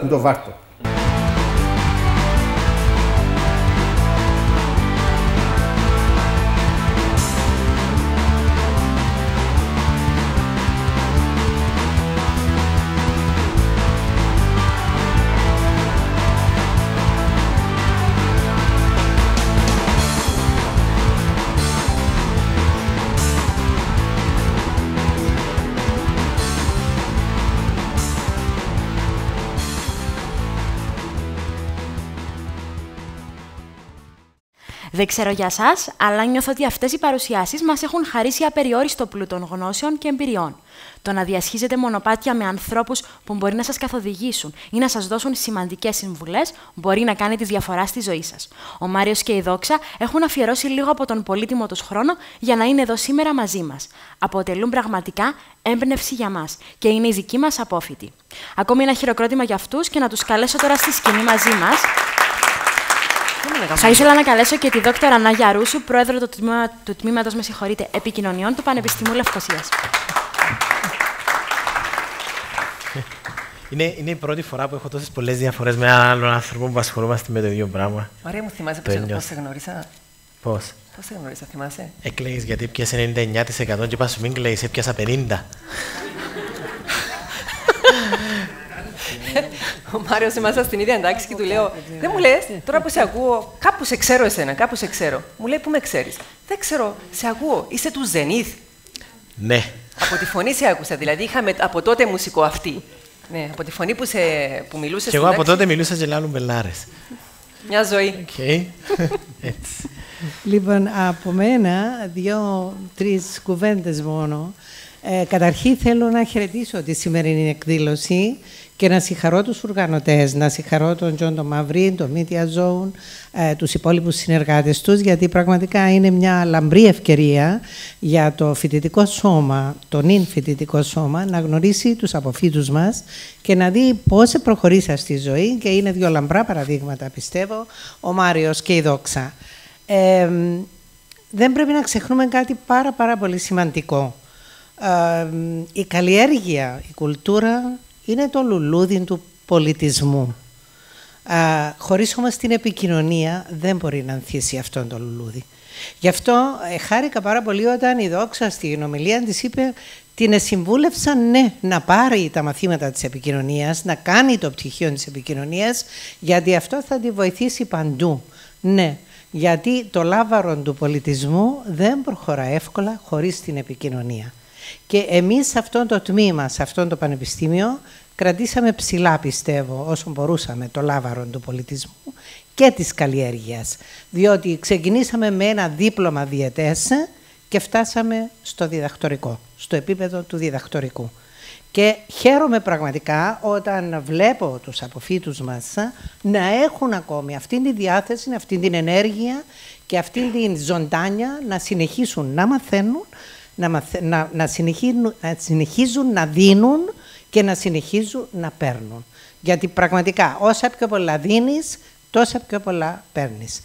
Που το βάρτο. Δεν ξέρω για εσά, αλλά νιώθω ότι αυτές οι παρουσιάσεις μας έχουν χαρίσει απεριόριστο πλούτο γνώσεων και εμπειριών. Το να διασχίζετε μονοπάτια με ανθρώπους που μπορεί να σας καθοδηγήσουν ή να σας δώσουν σημαντικές συμβουλές μπορεί να κάνει τη διαφορά στη ζωή σας. Ο Μάριος και η Δόξα έχουν αφιερώσει λίγο από τον πολύτιμο τους χρόνο για να είναι εδώ σήμερα μαζί μας. Αποτελούν πραγματικά έμπνευση για μας και είναι η δική μας απόφοιτη. Ακόμη ένα χειροκρότημα για αυτούς και να τους καλέσω τώρα στη σκηνή μαζί μας. Θα ήθελα να καλέσω και τη δόκτωρα Νάγια Ρούσου, πρόεδρο του, τμήμα, του Τμήματος με Επικοινωνιών του Πανεπιστημίου Λευκοσίας. Είναι, είναι η πρώτη φορά που έχω τόσες πολλές διαφορές με έναν άλλον άνθρωπο που ασχολούμαστε με το ίδιο πράγμα. Μαρία μου, θυμάσαι Το πώς, ένιωσα. πώς σε γνώρισα. Πώς; Πώς σε γνώρισα, θυμάσαι; Έκλαιγες γιατί πιάσε 99% και είπα σου μην κλαίεις, έπιασα 50%. Ο Μάριος ήμασταν στην ίδια εντάξει και του λέω Δεν μου λες, τώρα που σε ακούω, κάπου σε ξέρω εσένα, κάπου σε ξέρω. Μου λέει, Πού με ξέρεις. Δεν ξέρω, σε ακούω. Είσαι του Zenith. Ναι. Από τη φωνή σε άκουσα, δηλαδή είχαμε από τότε μουσικό αυτί. Ναι, από τη φωνή που, σε, που μιλούσες Και εγώ από τότε μιλούσα και λάλουν πελλάρες. Μια ζωή. Οκ. Έτσι. Λοιπόν, από μένα δύο-τρεις κουβέντες μόνο. Ε, καταρχήν θέλω να χαιρετήσω τη σημερινή εκδήλωση και να συγχαρώ τους οργανωτές, να συγχαρώ τον Τζον τον Μαυρί, τον Media Zone, ε, τους υπόλοιπους συνεργάτες τους, γιατί πραγματικά είναι μια λαμπρή ευκαιρία για το φοιτητικό σώμα, το νυν φοιτητικό σώμα, να γνωρίσει τους αποφοίτους μας και να δει πώς προχώρησαν στη ζωή και είναι δύο λαμπρά παραδείγματα, πιστεύω, ο Μάριος και η Δόξα. Ε, δεν πρέπει να ξεχνούμε κάτι πάρα πάρα πολύ σημαντικό. Ε, η καλλιέργεια, η κουλτούρα είναι το λουλούδι του πολιτισμού. Ε, χωρίς όμως την επικοινωνία δεν μπορεί να ανθίσει αυτό το λουλούδι. Γι' αυτό ε, χάρηκα πάρα πολύ όταν η Δόξα στην ομιλία της είπε την συμβούλευσαν ναι, να πάρει τα μαθήματα της επικοινωνίας, να κάνει το πτυχίο της επικοινωνίας, γιατί αυτό θα τη βοηθήσει παντού. Ναι, γιατί το λάβαρο του πολιτισμού δεν προχωρά εύκολα χωρίς την επικοινωνία. Και εμείς σε αυτό το τμήμα, σε αυτό το πανεπιστήμιο, κρατήσαμε ψηλά, πιστεύω, όσο μπορούσαμε, το λάβαρο του πολιτισμού και της καλλιέργειας. Διότι ξεκινήσαμε με ένα δίπλωμα διετές και φτάσαμε στο διδακτορικό, στο επίπεδο του διδακτορικού. Και χαίρομαι πραγματικά όταν βλέπω τους αποφύτους μας να έχουν ακόμη αυτή τη διάθεση, αυτή την ενέργεια και αυτή την ζωντάνια να συνεχίσουν να μαθαίνουν, να, μαθε... να, να, συνεχίζουν, να συνεχίζουν να δίνουν και να συνεχίζουν να παίρνουν. Γιατί πραγματικά όσα πιο πολλά δίνεις, τόσα πιο πολλά παίρνεις.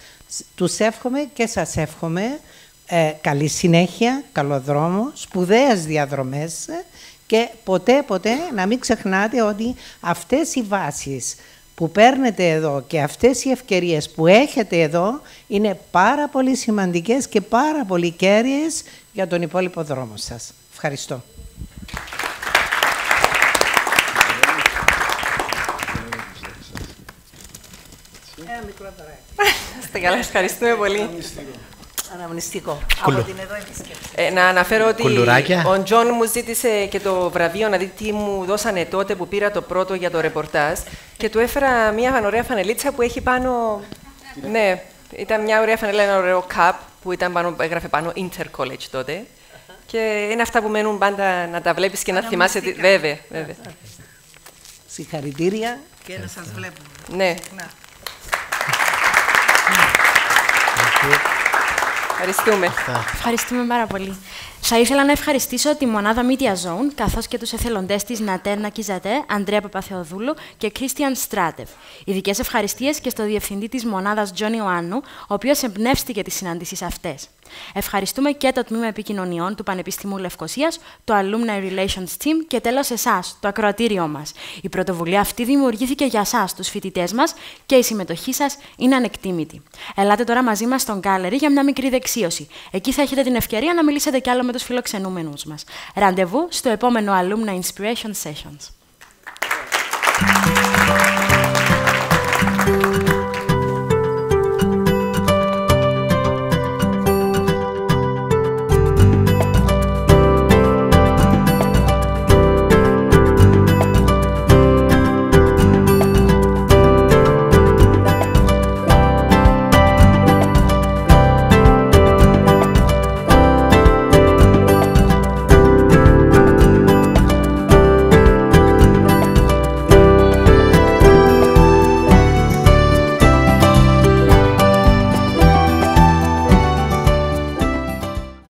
Τους εύχομαι και σας εύχομαι ε, καλή συνέχεια, καλό δρόμο, σπουδαίες διαδρομές και ποτέ ποτέ να μην ξεχνάτε ότι αυτές οι βάσεις που παίρνετε εδώ και αυτές οι ευκαιρίες που έχετε εδώ είναι πάρα πολύ σημαντικές και πάρα πολύ καίριες για τον υπόλοιπο δρόμο σας. Ευχαριστώ. Ένα μικρό δωράκι. Είστε καλά, ευχαριστούμε πολύ. Αναμνηστικό. Κουλου. Από την εδώ επίσκεψη. Ε, να αναφέρω ότι Κουλουράκια. ο Τζον μου ζήτησε και το βραβείο να δει τι μου δώσανε τότε που πήρα το πρώτο για το ρεπορτάζ και του έφερα μια ωραία φανελίτσα που έχει πάνω... Ναι, ήταν μια ωραία φανέλα, ένα ωραίο cup που ήταν πάνω, έγραφε πάνω Intercollege τότε. Και είναι αυτά που μένουν πάντα να τα βλέπεις και να θυμάσαι. τι- Βέβαια, βέβαια. Συγχαρητήρια και να σας βλέπουμε. Ναι. Να. Ευχαριστούμε. Ευχαριστούμε πάρα πολύ. Θα ήθελα να ευχαριστήσω τη μονάδα Media Zone, καθώς και τους εθελοντές της Νατέρνα Κιζατέ, Ανδρέα Παπαθεοδούλου και Κρίστιαν Στράτευ. Ειδικές ευχαριστίες και στο διευθυντή της μονάδας Τζόνι Ιωάννου, ο οποίος εμπνεύστηκε τις συναντήσεις αυτές. Ευχαριστούμε και το Τμήμα Επικοινωνιών του Πανεπιστημίου Λευκοσίας, το Alumni Relations Team και τέλος εσάς, το ακροατήριό μας. Η πρωτοβουλία αυτή δημιουργήθηκε για εσάς, τους φοιτητές μας, και η συμμετοχή σας είναι ανεκτήμητη. Ελάτε τώρα μαζί μας στον Gallery για μια μικρή δεξίωση. Εκεί θα έχετε την ευκαιρία να μιλήσετε κι άλλο με τους φιλοξενούμενους μας. Ραντεβού στο επόμενο Alumni Inspiration Sessions.